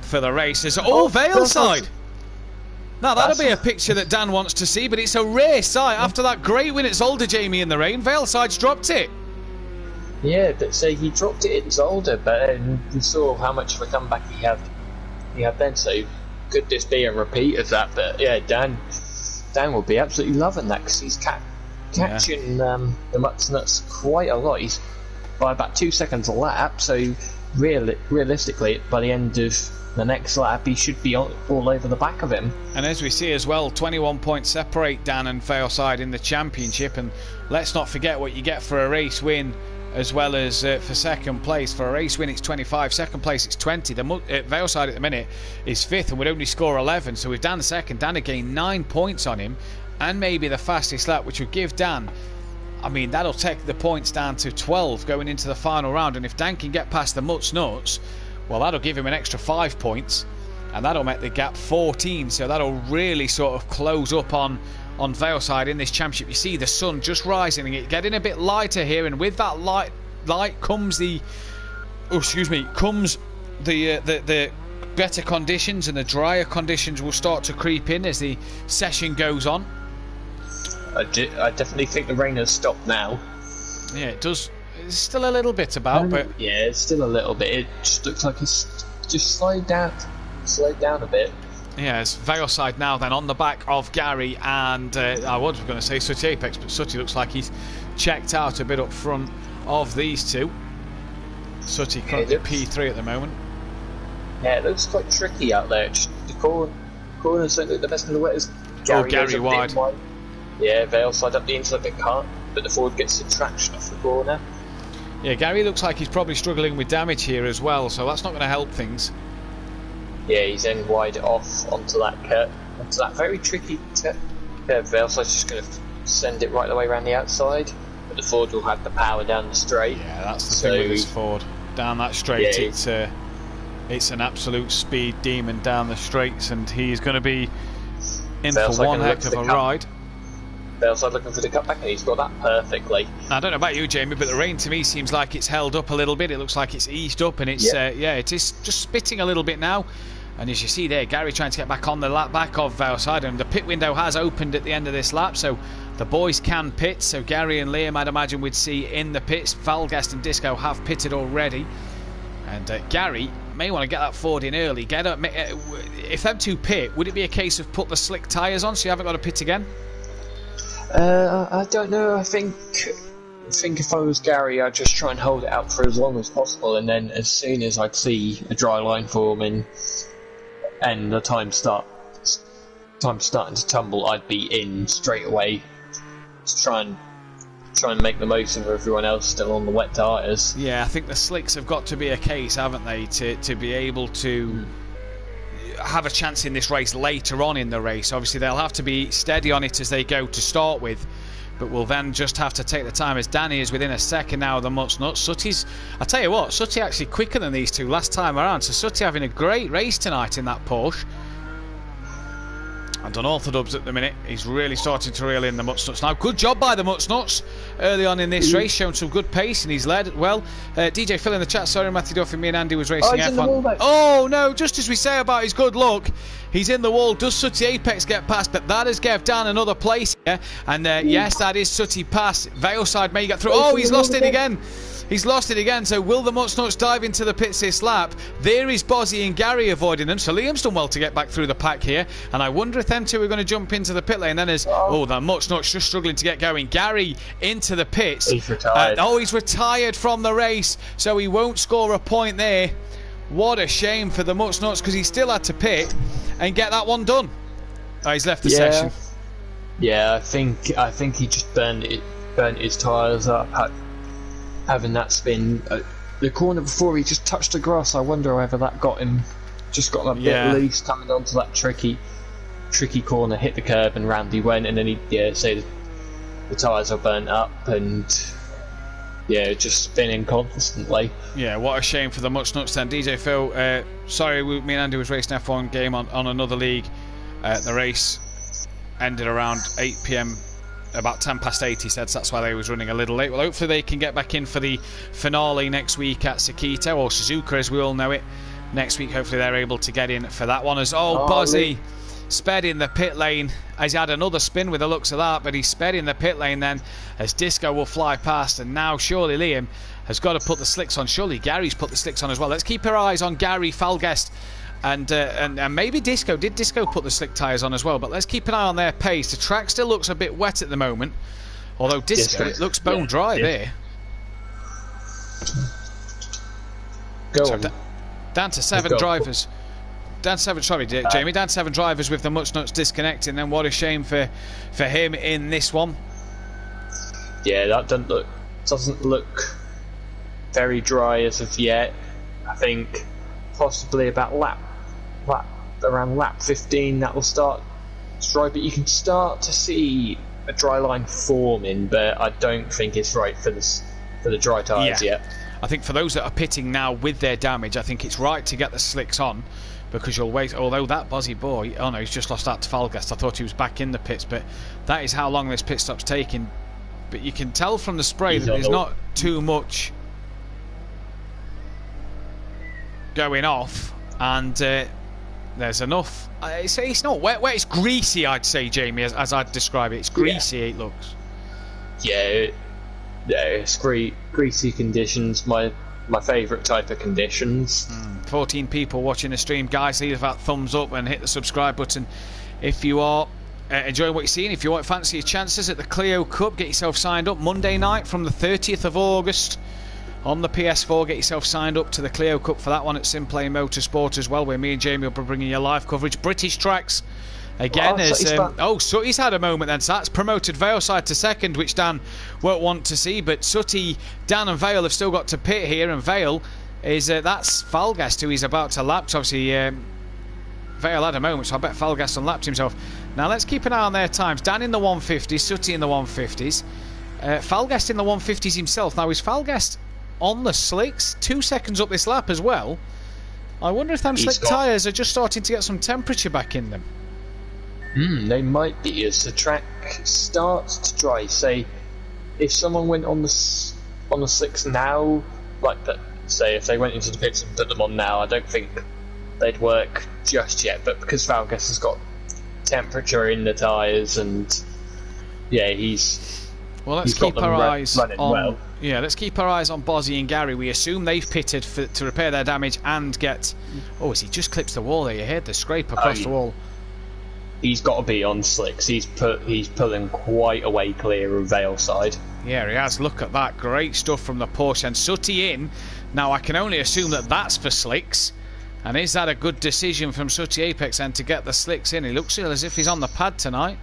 for the race. There's oh, Valeside. Now that'll be a picture that Dan wants to see, but it's a rare sight. After that great win at Zolder, Jamie in the rain, Valeside's dropped it. Yeah, but say he dropped it in Zolder, but um, we saw how much of a comeback he had. He had then, so could this be a repeat of that? But yeah, Dan, Dan will be absolutely loving that because he's ca- catching um, the Mutts Nuts quite a lot. He's by about two seconds a lap, so real- realistically, by the end of the next lap he should be all, all over the back of him. And as we see as well, 21 points separate Dan and Valeside in the championship. And let's not forget what you get for a race win as well as uh, for second place. For a race win, it's 25. Second place, it's 20. The uh, Valeside at the minute is fifth and would only score 11. So with Dan second, Dan had gained nine points on him and maybe the fastest lap, which would give Dan. I mean, that'll take the points down to 12 going into the final round. And if Dan can get past the Mutts Nuts, well, that'll give him an extra five points and that'll make the gap 14. So that'll really sort of close up on on Valeside in this championship. You see the sun just rising and it getting a bit lighter here, and with that light light comes the oh excuse me comes the uh, the the better conditions and the drier conditions will start to creep in as the session goes on. I, de- I definitely think the rain has stopped now. Yeah, it does. It's still a little bit about, but yeah, it's still a little bit. It just looks like it's just slowed down, slowed down a bit. Yeah, it's Valeside now then on the back of Gary and uh, I was going to say Sooty Apex, but Sooty looks like he's checked out a bit up front of these two. Sooty currently looks- P3 at the moment. Yeah, it looks quite tricky out there. Just the corner, corners don't look the best in the wet. As Oh, Gary bit wide. Yeah, Valeside up the inside bit can't, but the forward gets the traction off the corner. Yeah, Gary looks like he's probably struggling with damage here as well, so that's not going to help things. Yeah, he's then wide off onto that curve, onto that very tricky curve. Valeside's just going to send it right the way around the outside, but the Ford will have the power down the straight. Yeah, that's the So- thing with this Ford. Down that straight, Yeah. it's uh, it's an absolute speed demon down the straights, and he's going to be in for one heck of a ride. Valeside looking for the cutback, and he's got that perfectly. I don't know about you, Jamie, but the rain to me seems like it's held up a little bit. It looks like it's eased up, and it's Yeah. uh, yeah, it is just spitting a little bit now. And as you see there, Gary trying to get back on the lap back of Valeside, and the pit window has opened at the end of this lap, so the boys can pit. So Gary and Liam, I'd imagine, we'd see in the pits. Valgast and Disco have pitted already, and uh, Gary may want to get that Ford in early. Get up. uh, If them two pit, would it be a case of put the slick tyres on so you haven't got to pit again? Uh, I don't know. I think I think if I was Gary, I'd just try and hold it out for as long as possible, and then as soon as I'd see a dry line forming and the time start time starting to tumble, I'd be in straight away to try and try and make the most of everyone else still on the wet tyres. Yeah, I think the slicks have got to be a case, haven't they, to, to be able to have a chance in this race later on in the race. Obviously, they'll have to be steady on it as they go to start with, but we'll then just have to take the time as Danny is within a second now of the Mutts Nuts. Sooty's, I tell you what, Sooty actually quicker than these two last time around, so Sooty having a great race tonight in that Porsche. And unorthodox at the minute. He's really starting to reel in the Mutts Nuts now. Good job by the Mutts Nuts early on in this race, showing some good pace, and he's led well. Uh, DJ Phil in the chat, sorry, Matthew Duffy, me and Andy was racing the F1. oh no, just as we say about his good luck, he's in the wall. Does Sooty Apex get past? But that has gave Dan another place here. And uh, yes, that is Sooty pass. Valeside may get through. Oh, he's lost it again. He's lost it again. So will the Mutts Nuts dive into the pits this lap? There is Bozzy and Gary avoiding them. So Liam's done well to get back through the pack here. And I wonder if them two are going to jump into the pit lane. Then as oh, the Mutts Nuts just struggling to get going. Gary into the pits. He's retired. Uh, oh, he's retired from the race, so he won't score a point there. What a shame for the Mutts Nuts because he still had to pit and get that one done. Oh, he's left the Yeah. session. Yeah, I think I think he just burnt it, burnt his tyres up, having that spin. Uh, the corner before he just touched the grass. I wonder whether that got him, just got a Yeah. bit loose coming onto that tricky, tricky corner. Hit the curb and round he went, and then he yeah, say the, the tyres are burnt up and yeah, just spinning constantly. Yeah, what a shame for the Mutts Nuts then. DJ Phil, uh, sorry, we, me and Andy was racing F1 game on, on another league. Uh, the race ended around 8 pm, about 10 past 8, he said, so that's why they was running a little late. Well, hopefully they can get back in for the finale next week at Sakita, or Suzuka as we all know it. Next week, hopefully they're able to get in for that one as oh, Oh, Bozzy sped in the pit lane as he had another spin with the looks of that, but he sped in the pit lane then as Disco will fly past, and now surely Liam has got to put the slicks on. Surely Gary's put the slicks on as well. Let's keep our eyes on Gary Falguest. And, uh, and and maybe Disco did Disco put the slick tyres on as well, but let's keep an eye on their pace. The track still looks a bit wet at the moment, although Disco Disco- it looks bone yeah, dry yeah. there. Go So on. down to seven drivers Dan Seven, sorry, J- Jamie. Dan Seven drivers with the Mutts Nuts disconnecting. Then what a shame for for him in this one. Yeah, that doesn't look doesn't look very dry as of yet. I think possibly about lap, lap around lap 15 that will start dry, but you can start to see a dry line forming, but I don't think it's right for this for the dry tyres Yeah. yet. I think for those that are pitting now with their damage, I think it's right to get the slicks on because you'll wait. Although that Buzzy boy, oh no, he's just lost out to Falgast. I thought he was back in the pits, but that is how long this pit stop's taking. But you can tell from the spray He's that there's the- not too much going off, and uh, there's enough. Uh, It's, it's not wet, wet. It's greasy, I'd say, Jamie, as, as I'd describe it. It's greasy. It looks. Yeah, yeah, it's gre- greasy conditions. My my favourite type of conditions. 14 people watching the stream. Guys, leave that thumbs up and hit the subscribe button if you are uh, enjoying what you're seeing. If you want fancy your chances at the Clio Cup, get yourself signed up Monday night from the 30th of August on the PS4. Get yourself signed up to the Clio Cup for that one at Simplay Motorsport as well, where me and Jamie will be bringing you live coverage. British tracks. Again, Oh, Sutty's um, oh, Sutty's had a moment then. So that's promoted Valeside to second, which Dan won't want to see. But Sutty, Dan, and Vale have still got to pit here, and Vale is uh, that's Falgast who he's about to lap. So obviously, um, Vale had a moment, so I bet Falgast unlapped himself. Now let's keep an eye on their times. Dan in the 150s, Sutty in the 150s, uh, Falgast in the 150s himself. Now is Falgast on the slicks, two seconds up this lap as well. I wonder if them He's slick got- tyres are just starting to get some temperature back in them. Hmm, they might be as the track starts to dry. Say, if someone went on the on the slicks now, like that, say if they went into the pits and put them on now, I don't think they'd work just yet. But because Valgas has got temperature in the tyres and yeah, he's Well, let's He's keep our eyes running on. well. Yeah, let's keep our eyes on Bozzy and Gary. We assume they've pitted for, to repair their damage and get. Oh, is he just clips the wall there? You heard the scrape across the oh, wall. he's got to be on slicks. He's put he's pulling quite away clear of Valeside. Yeah, he has. Look at that. Great stuff from the Porsche. And Sutty in. Now, I can only assume that that's for slicks. And is that a good decision from Sutty Apex then to get the slicks in? He looks as if he's on the pad tonight.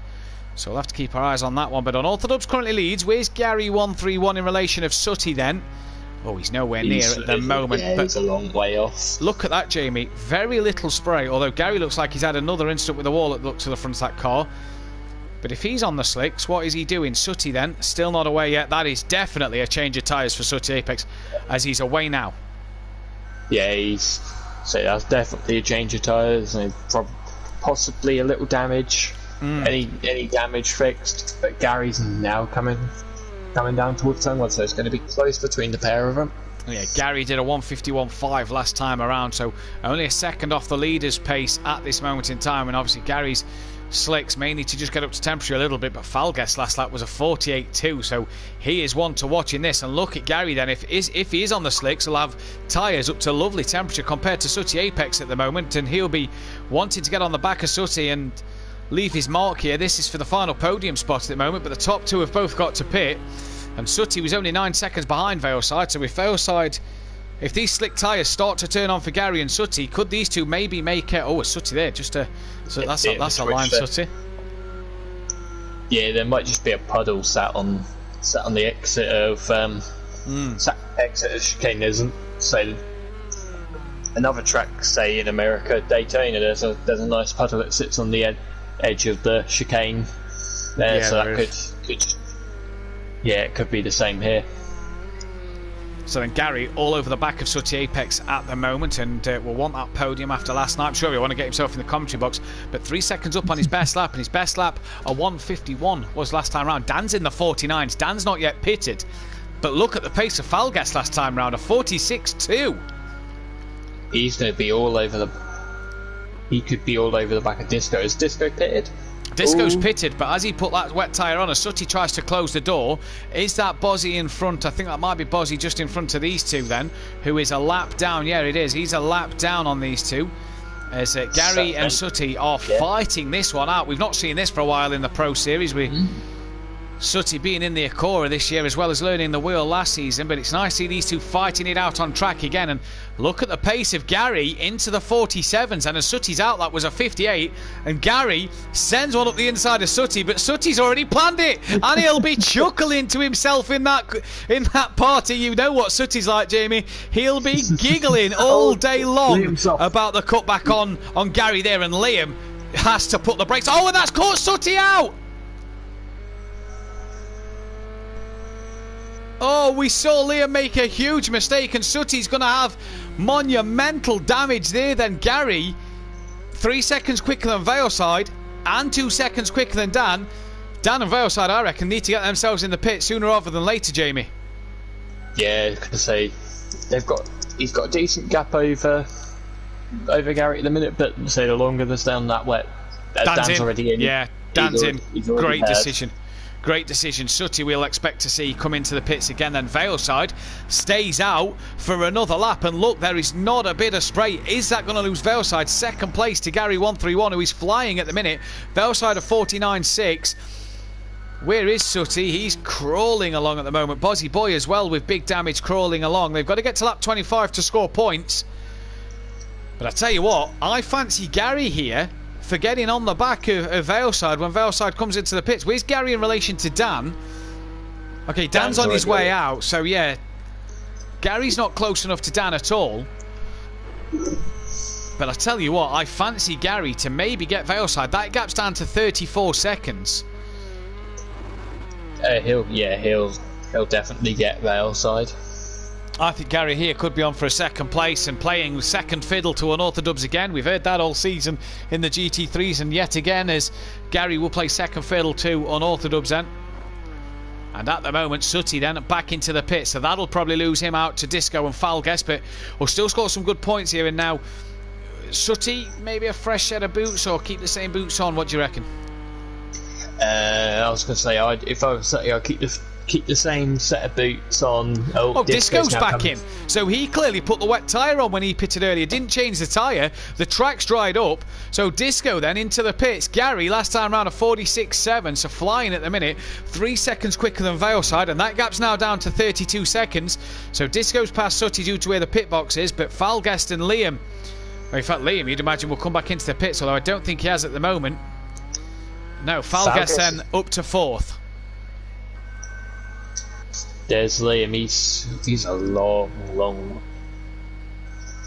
So we'll have to keep our eyes on that one. But Unorthodox currently leads. Where's Gary 131 in relation of Sutty then? Oh, he's nowhere near He's- at the moment. yeah, but he's a long way off. Look at that, Jamie. Very little spray. Although Gary looks like he's had another incident with the wall at the look to the front of that car. But if he's on the slicks, what is he doing? Sutty then, still not away yet. That is definitely a change of tyres for Sutty Apex, as he's away now. Yeah, he's so that's definitely a change of tyres and possibly a little damage. Hmm. Any any damage fixed, but Gary's now coming coming down towards turn one, so it's going to be close between the pair of them. Yeah, Gary did a 151.5 last time around, so only a second off the leader's pace at this moment in time. And obviously, Gary's slicks may need to just get up to temperature a little bit, but Falgas last lap was a 48.2, so he is one to watch in this. And look at Gary then, if is if he is on the slicks, he'll have tyres up to lovely temperature compared to Sutty Apex at the moment, and he'll be wanting to get on the back of Sutty and leave his mark here. This is for the final podium spot at the moment, but the top two have both got to pit. And Sutty was only nine seconds behind Valeside, so if Valeside, if these slick tyres start to turn on for Gary and Sutty, could these two maybe make it? Oh, a Sutty there, just a. So that's a, that's a line, there. Sutty. Yeah, there might just be a puddle sat on sat on the exit of um, Hmm. sat exit of chicane. Isn't so. Another track, say in America, Daytona, there's a there's a nice puddle that sits on the ed- edge of the chicane. There, Yeah, so that could could yeah, it could be the same here. So then Gary all over the back of Sutty Apex at the moment and uh, will want that podium after last night. I'm sure he'll want to get himself in the commentary box. But three seconds up on his best lap, and his best lap, a 151, was last time round. Dan's in the 49s. Dan's not yet pitted. But look at the pace of Falgas last time round, a 46.2. He's going to be all over the. He could be all over the back of Disco. Is Disco pitted? Disco's Ooh. pitted, but as he put that wet tyre on, as Sutty tries to close the door, is that Bozzy in front? I think that might be Bozzy just in front of these two then, who is a lap down. Yeah, it is. He's a lap down on these two. As uh, Gary and Sutty are Yeah. fighting this one out. We've not seen this for a while in the Pro Series. We Sutty being in the Acura this year as well as learning the wheel last season, but it's nice to see these two fighting it out on track again. And look at the pace of Gary into the 47s, and as Sutty's out, that was a 58. And Gary sends one up the inside of Sutty, but Sutty's already planned it, and he'll be chuckling to himself in that in that party. You know what Sutty's like, Jamie? He'll be giggling oh, all day long about the cutback on on Gary there, and Liam has to put the brakes. Oh, and that's caught Sutty out. Oh, we saw Liam make a huge mistake, and Sutty's going to have monumental damage there. Then Gary, three seconds quicker than Valeside, and two seconds quicker than Dan. Dan and Valeside, I reckon, need to get themselves in the pit sooner rather than later, Jamie. Yeah, I say they've got he's got a decent gap over over Gary at the minute, but say the longer there's down that wet, uh, Dan's, already in. Yeah, Dan's already- in. he's already Great decision. Great decision. Sutty we'll expect to see come into the pits again. Then Valeside stays out for another lap. And look, there is not a bit of spray. Is that going to lose Valeside? Second place to Gary 131, who is flying at the minute. Valeside of 49.6. Where is Sutty? He's crawling along at the moment. Bozzy Boy as well with big damage crawling along. They've got to get to lap 25 to score points. But I tell you what, I fancy Gary here for getting on the back of, of Valeside when Valeside comes into the pits. Where's Gary in relation to Dan? Okay, Dan's, Dan's on his way in. out, so yeah. Gary's not close enough to Dan at all. But I tell you what, I fancy Gary to maybe get Valeside. That gap's down to 34 seconds. Uh, he'll yeah he'll he'll definitely get Vale side. I think Gary here could be on for a second place and playing second fiddle to Unorthodox again. We've heard that all season in the GT3s, and yet again, as Gary will play second fiddle to Unorthodox then. And at the moment, Sutty then back into the pit, so that'll probably lose him out to Disco and Falguest, but will still score some good points here. And now, Sutty, maybe a fresh set of boots or keep the same boots on. What do you reckon? Uh, I was going to say I'd, if I was Sutty, I'd keep the keep the same set of boots on. Oh, Oh, Disco's now back coming- in. So he clearly put the wet tyre on when he pitted earlier. Didn't change the tyre. The track's dried up. So Disco then into the pits. Gary last time round a 46.7, so flying at the minute. Three seconds quicker than Valeside, and that gap's now down to 32 seconds. So Disco's past Sutty due to where the pit box is, but Falguest and Liam. Well, in fact, Liam, you'd imagine, will come back into the pits, although I don't think he has at the moment. No, Falguest Falguest- then up to fourth. There's Liam. He's he's a long, long,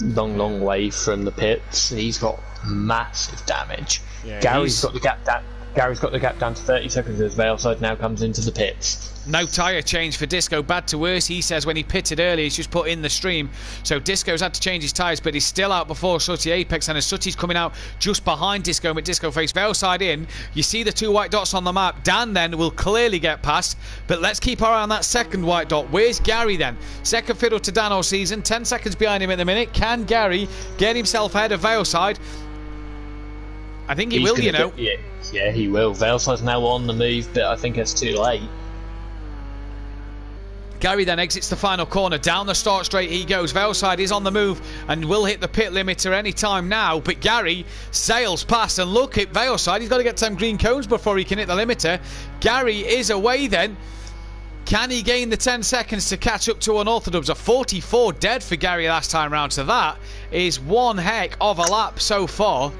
long, long way from the pits. He's got massive damage. Yeah, Gary's he's- got the gap down. Gary's got the gap down to 30 seconds as Valeside now comes into the pits. No tyre change for Disco. Bad to worse, he says when he pitted earlier, he's just put in the stream. So Disco's had to change his tyres, but he's still out before Sutty Apex. And as Sutty's coming out just behind Disco, but Disco face Valeside in, you see the two white dots on the map. Dan then will clearly get past, but let's keep our eye on that second white dot. Where's Gary then? Second fiddle to Dan all season, 10 seconds behind him at the minute. Can Gary get himself ahead of Valeside? I think he He's will, you know. get- yeah, yeah, he will. Valeside's now on the move, but I think it's too late. Gary then exits the final corner. Down the start straight he goes. Valeside is on the move and will hit the pit limiter any time now. But Gary sails past and look at Valeside. He's got to get some green cones before he can hit the limiter. Gary is away then. Can he gain the 10 seconds to catch up to Unorthodox? A 44 dead for Gary last time round. So that is one heck of a lap so far.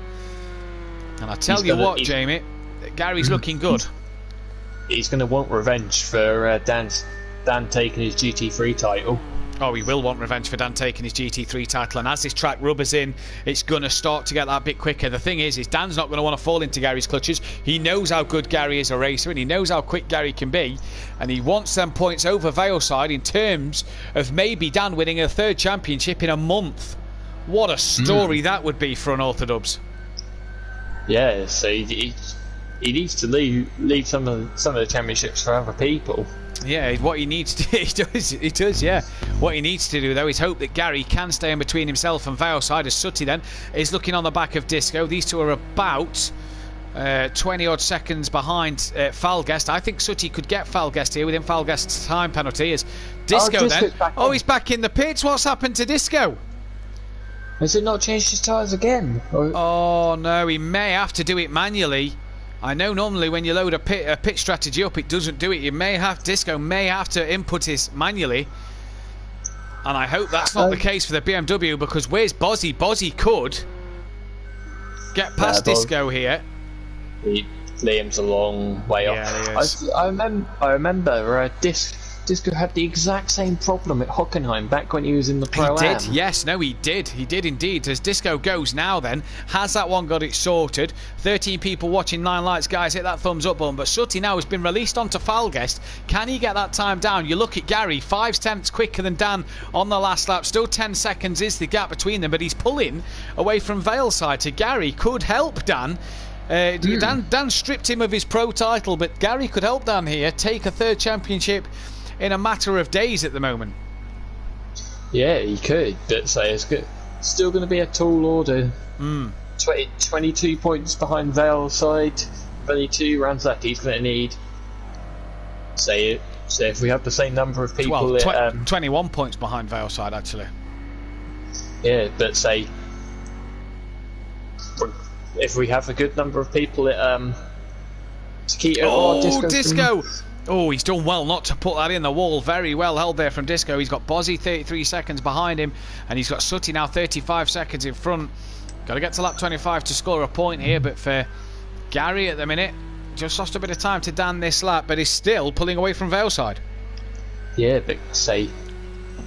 And I tell He's you gonna- what, Jamie, Gary's looking good. He's going to want revenge for uh, Dan's, Dan taking his GT3 title. Oh, he will want revenge for Dan taking his GT3 title, and as this track rubbers in, it's going to start to get that bit quicker. The thing is, is Dan's not going to want to fall into Gary's clutches. He knows how good Gary is a racer, and he knows how quick Gary can be, and he wants them points over Valeside in terms of maybe Dan winning a third championship in a month. What a story hmm. that would be for Unorthodox. Yeah, so he, he, he needs to leave leave some of some of the championships for other people. Yeah, what he needs to he does he does, yeah. What he needs to do though is hope that Gary can stay in between himself and Valeside as Sutty then is looking on the back of Disco. These two are about uh, 20 odd seconds behind uh, Falguest. I think Sutty could get Falguest here within Falguest's time penalty. As Disco Disco's then. Oh, in. he's back in the pits. What's happened to Disco? Has it not changed his tyres again? Or- Oh no, he may have to do it manually. I know normally when you load a pit, a pit strategy up, it doesn't do it. You may have Disco may have to input this manually, and I hope that's not the Um, case for the BMW because where's Bozzy? Bozzy could get past Boz- Disco here. He, Liam's a long way Yeah, off. I, I, remem- I remember uh, Dis- Disco had the exact same problem at Hockenheim back when he was in the pro He did, yes, no, he did, he did indeed. As Disco goes now, then has that one got it sorted? Thirteen people watching Nine Lights, guys, hit that thumbs up button. But Sutty now has been released onto Falguest. Can he get that time down? You look at Gary, five tenths quicker than Dan on the last lap. Still ten seconds is the gap between them, but he's pulling away from Valeside to Gary. Could help Dan. Uh, Dan, Dan stripped him of his pro title, but Gary could help Dan here take a third championship in a matter of days at the moment. Yeah, he could, but say it's good. Still going to be a tall order. Hmm. 20, 22 points behind Vale's side. 22 rounds left. He's going to need. Say it. Say if we have the same number of people, Well, it, tw- um, 21 points behind Valeside, actually. yeah, but say if we have a good number of people, it um. Taquito Oh, Disco. Disco! Oh, he's done well not to put that in the wall. Very well held there from Disco. He's got Bozzy 33 seconds behind him, and he's got Sutty now 35 seconds in front. Got to get to lap 25 to score a point here, but for Gary at the minute, just lost a bit of time to Dan this lap, but he's still pulling away from Valeside. Yeah, but say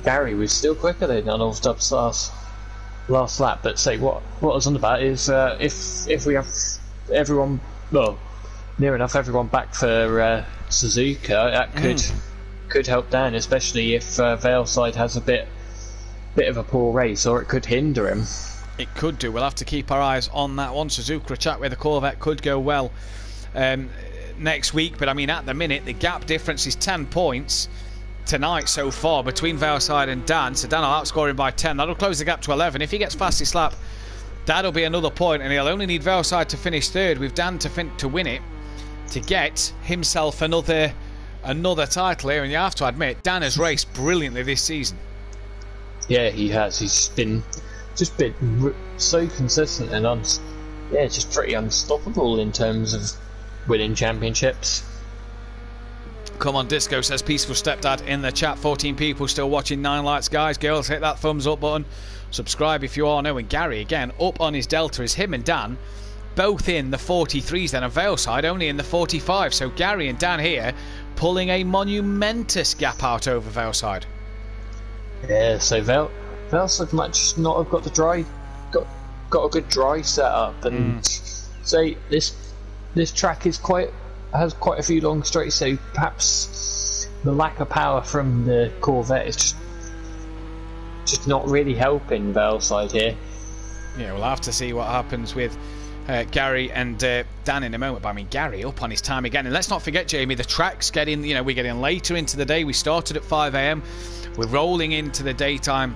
Gary was still quicker than on Dub's last last lap. But say what what I was on about is uh, if if we have everyone well near enough everyone back for uh, Suzuka, that could could help Dan, especially if uh, Valeside has a bit bit of a poor race, or it could hinder him. It could do. We'll have to keep our eyes on that one. Suzuka chat with the Corvette could go well um, next week, but I mean, at the minute, the gap difference is 10 points tonight so far between Valeside and Dan. So Dan will outscore him by 10. That'll close the gap to 11. If he gets fastest lap, that'll be another point, and he'll only need Valeside to finish third with Dan to fin- to win it to get himself another another title here. And you have to admit, Dan has raced brilliantly this season. Yeah, he has. He's been just been so consistent and un- yeah, just pretty unstoppable in terms of winning championships. Come on, Disco says peaceful stepdad in the chat. 14 people still watching Nine Lights, guys. Girls, hit that thumbs up button. Subscribe if you are new. And Gary again up on his delta is him and Dan, both in the 43s. Then a Valeside only in the 45. So Gary and Dan here pulling a monumentous gap out over Valeside. Yeah, so Valeside might just not have got the dry got got a good dry setup and hmm. say this this track is quite has quite a few long straights, so perhaps the lack of power from the Corvette is just just not really helping Valeside here. Yeah, we'll have to see what happens with uh, Gary and uh, Dan in a moment. But I mean, Gary up on his time again. And let's not forget, Jamie, the track's getting, you know, we're getting later into the day. We started at 5 a.m. We're rolling into the daytime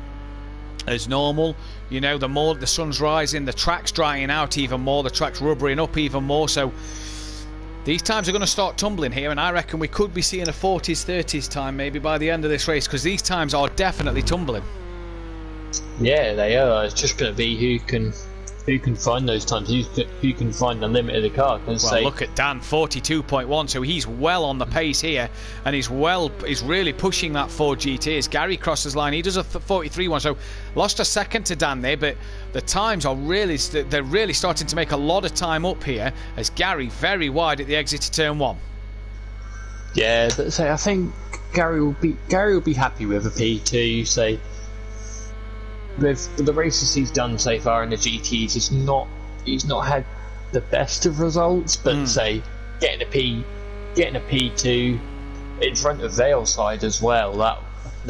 as normal. You know, the more the sun's rising, the track's drying out even more, the track's rubbering up even more. So these times are going to start tumbling here, and I reckon we could be seeing a 40s, 30s time maybe by the end of this race because these times are definitely tumbling. Yeah, they are. It's just going to be who can who can find those times, who can, who can find the limit of the car. Well, look at Dan, 42.1, so he's well on the pace here, and he's well, he's really pushing that Ford GT. As Gary crosses line, he does a 43 one, so lost a second to Dan there, but the times are really, they're really starting to make a lot of time up here. As Gary very wide at the exit to turn one. Yeah, but say I think Gary will be Gary will be happy with a P two. Say with the races he's done so far in the GTS, he's not he's not had the best of results, but hmm. say getting a P getting a P two in front of Valeside as well. That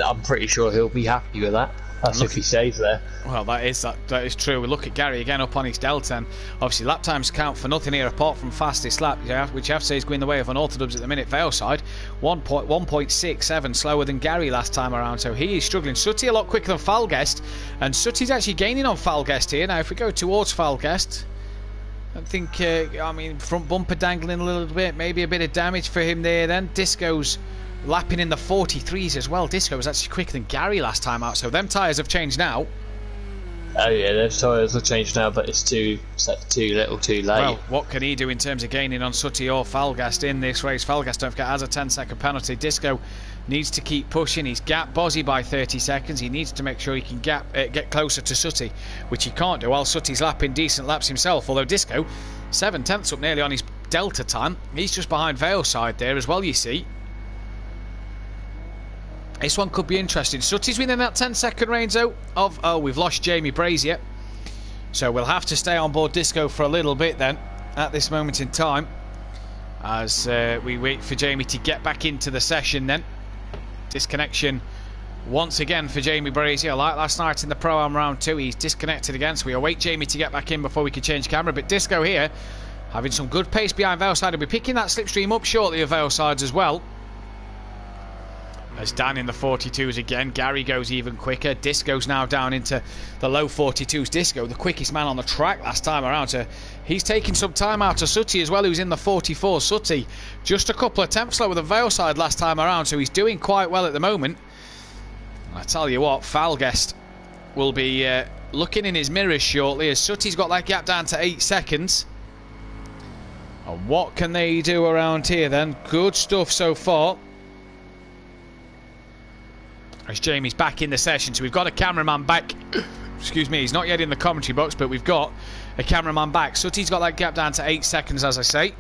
I'm pretty sure he'll be happy with that. That's if he stays there. Well, that is that, that is true. We look at Gary again up on his delta, and obviously lap times count for nothing here apart from fastest lap, which you have to say is going the way of unorthodox at the minute. Valeside, 1.1.67 slower than Gary last time around, so he is struggling. Sutty a lot quicker than Falguest, and Sutty's actually gaining on Falguest here. Now, if we go towards Falguest, I think, uh, I mean, front bumper dangling a little bit, maybe a bit of damage for him there. Then Disco's lapping in the 43s as well. Disco was actually quicker than Gary last time out, so them tyres have changed now. Oh yeah, the tyres are changed now, but it's too set too little, too late. Well, what can he do in terms of gaining on Sutty or Falgast in this race? Falgast, don't forget, has a 10 second penalty. Disco needs to keep pushing. He's gap Bozzy by 30 seconds. He needs to make sure he can gap, uh, get closer to Sutty, which he can't do while Sutty's lapping decent laps himself. Although Disco, seven tenths up nearly on his delta time. He's just behind Valeside there as well, you see. This one could be interesting. Sutty's within that 10 second range though of oh we've lost Jamie Brazier. So we'll have to stay on board Disco for a little bit then at this moment in time as uh, we wait for Jamie to get back into the session then. Disconnection once again for Jamie Brazier. Like last night in the Pro Am round two, he's disconnected again. So we await Jamie to get back in before we can change camera. But Disco here having some good pace behind Valeside. He'll be picking that slipstream up shortly of Valeside's as well. As Dan in the 42s again, Gary goes even quicker. Disco's now down into the low 42s. Disco, the quickest man on the track last time around. So he's taking some time out of Sutty as well, who's in the 44. Sutty just a couple of tenths slower than Valeside last time around, so he's doing quite well at the moment. I tell you what, Falguest will be uh, looking in his mirrors shortly as Sutty's got that gap down to 8 seconds. And what can they do around here then? Good stuff so far as Jamie's back in the session. So we've got a cameraman back. Excuse me, he's not yet in the commentary box, but we've got a cameraman back. Sutty's got that gap down to eight seconds, as I say.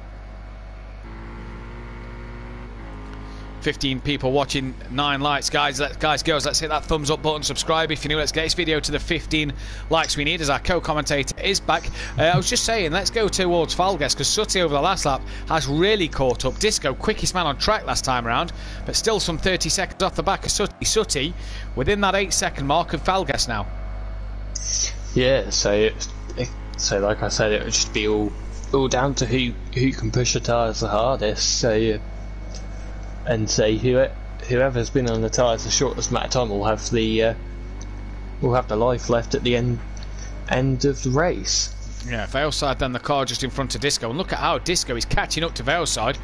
15 people watching nine likes. Guys let, guys girls let's hit that thumbs up button. Subscribe if you're new. Let's get this video to the 15 likes we need as our co-commentator is back. Uh, I was just saying let's go towards Falgas because Sutty over the last lap has really caught up. Disco quickest man on track last time around but still some 30 seconds off the back of Sutty. Sutty within that 8 second mark of Falgas now. Yeah so it, so like I said it would just be all all down to who who can push the tyres the hardest. So yeah and say who whoever's been on the tyres the shortest amount of time will have the uh, will have the life left at the end end of the race. Yeah, Valeside then the car just in front of Disco, and look at how Disco is catching up to Valeside.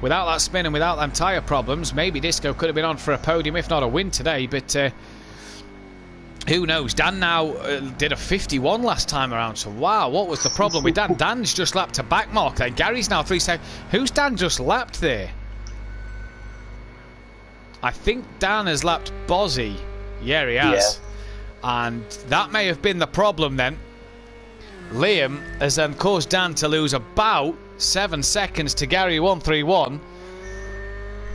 Without that spin and without them tyre problems, maybe Disco could have been on for a podium, if not a win today. But uh, who knows? Dan now uh, did a 51 last time around, so wow, what was the problem with Dan? Dan's just lapped a back mark there. Gary's now three seconds. Who's Dan just lapped there? I think Dan has lapped Bozzy. Yeah, he has. Yeah. And that may have been the problem then. Liam has then caused Dan to lose about seven seconds to Gary 131.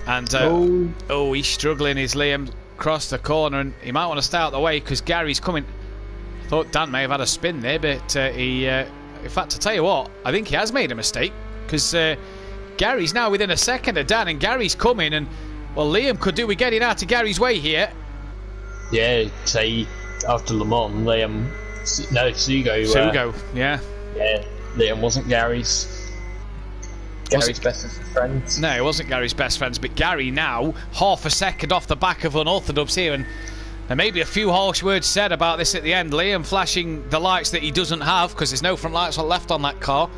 And uh, oh. oh, he's struggling. Is Liam across the corner, and he might want to stay out the way because Gary's coming. Thought Dan may have had a spin there, but uh, he. Uh, in fact, to tell you what, I think he has made a mistake because uh, Gary's now within a second of Dan, and Gary's coming and well, Liam could do with getting out of Gary's way here. Yeah, say after Le Mans, Liam. No, Sugo. Sugo, uh, yeah. Yeah, Liam wasn't Gary's. Gary's was best friends. No, it wasn't Gary's best friends, but Gary now half a second off the back of unorthodox here, and there may be a few harsh words said about this at the end. Liam flashing the lights that he doesn't have because there's no front lights left on that car.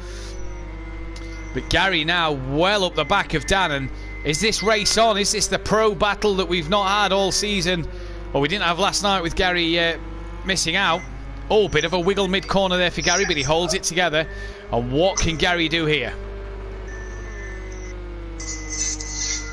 But Gary now well up the back of Dan, and is this race on? Is this the pro battle that we've not had all season? Well, we didn't have last night with Gary uh, missing out. Oh, bit of a wiggle mid corner there for Gary, but he holds it together. And what can Gary do here?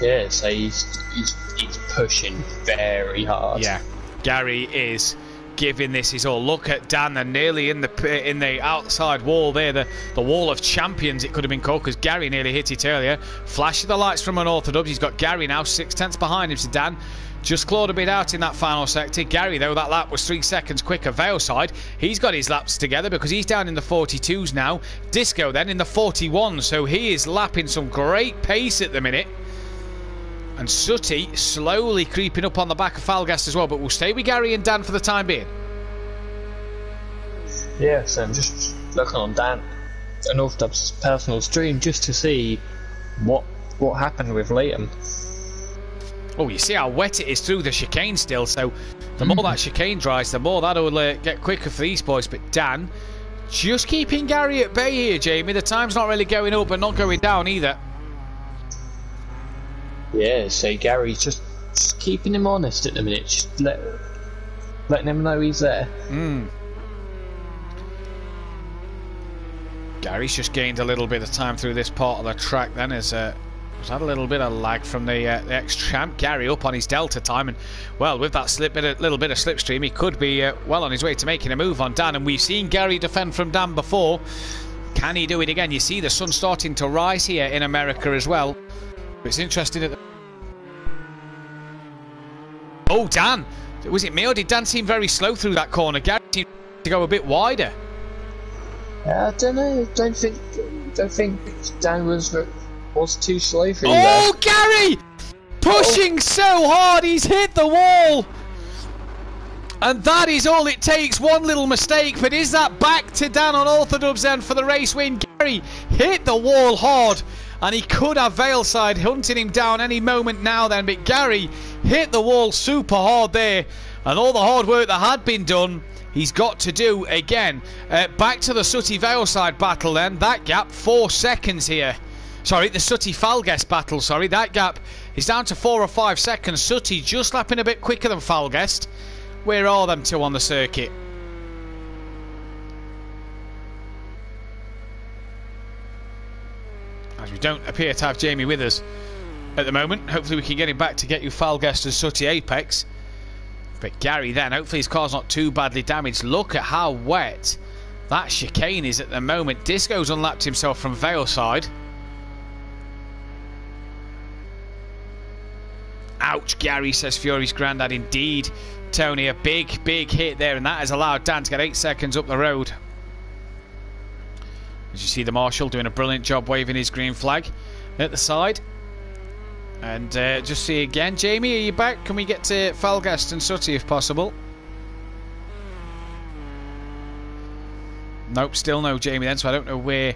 Yeah, so he's, he's, he's pushing very hard. Yeah, Gary is giving this his all. Look at Dan, they're nearly in the in the outside wall there, the, the wall of champions it could have been called because Gary nearly hit it earlier. Flash of the lights from Unorthodox. He's got Gary now six tenths behind him to Dan. Just clawed a bit out in that final sector. Gary, though, that lap was three seconds quicker. Valeside, he's got his laps together because he's down in the 42s now. Disco then in the 41, so he is lapping some great pace at the minute. And Sutty slowly creeping up on the back of Falgast as well, but we'll stay with Gary and Dan for the time being. Yeah, so I'm just looking on Dan and Orthodob's personal stream just to see what what happened with Liam. Oh, you see how wet it is through the chicane still, so the more that chicane dries, the more that'll uh, get quicker for these boys. But Dan, just keeping Gary at bay here, Jamie. The time's not really going up, but not going down either. Yeah, so Gary's just, just keeping him honest at the minute, just let, letting him know he's there. Mm. Gary's just gained a little bit of time through this part of the track then is uh, He's had a little bit of lag from the, uh, the ex-champ Gary up on his delta time, and well, with that slip bit little bit of slipstream, he could be uh, well on his way to making a move on Dan. And we've seen Gary defend from Dan before. Can he do it again? You see the sun starting to rise here in America as well it's interesting that the... oh Dan was it me or did Dan seem very slow through that corner Gary seemed to go a bit wider I don't know. Don't think. Don't think Dan was was too slow for Oh, Gary! Pushing oh. so hard, he's hit the wall. And that is all it takes. One little mistake, but is that back to Dan on Orthodubs then for the race win? Gary hit the wall hard, and he could have Valeside hunting him down any moment now then, but Gary hit the wall super hard there, and all the hard work that had been done he's got to do again. Uh, back to the Sooty Valeside battle then. That gap, four seconds here. Sorry, the Sooty Falguest battle, sorry. That gap is down to four or five seconds. Sooty just lapping a bit quicker than Falguest. Where are them two on the circuit? We don't appear to have Jamie with us at the moment. Hopefully we can get him back to get you Falguest and Sooty Apex. But Gary then, hopefully his car's not too badly damaged. Look at how wet that chicane is at the moment. Disco's unlapped himself from Valeside. Ouch, Gary, says Fury's granddad. Indeed, Tony, a big, big hit there, and that has allowed Dan to get eight seconds up the road. As you see the Marshal doing a brilliant job waving his green flag at the side. And uh, just see again, Jamie, are you back? Can we get to Falgast and Sutty if possible? Nope, still no Jamie then, so I don't know where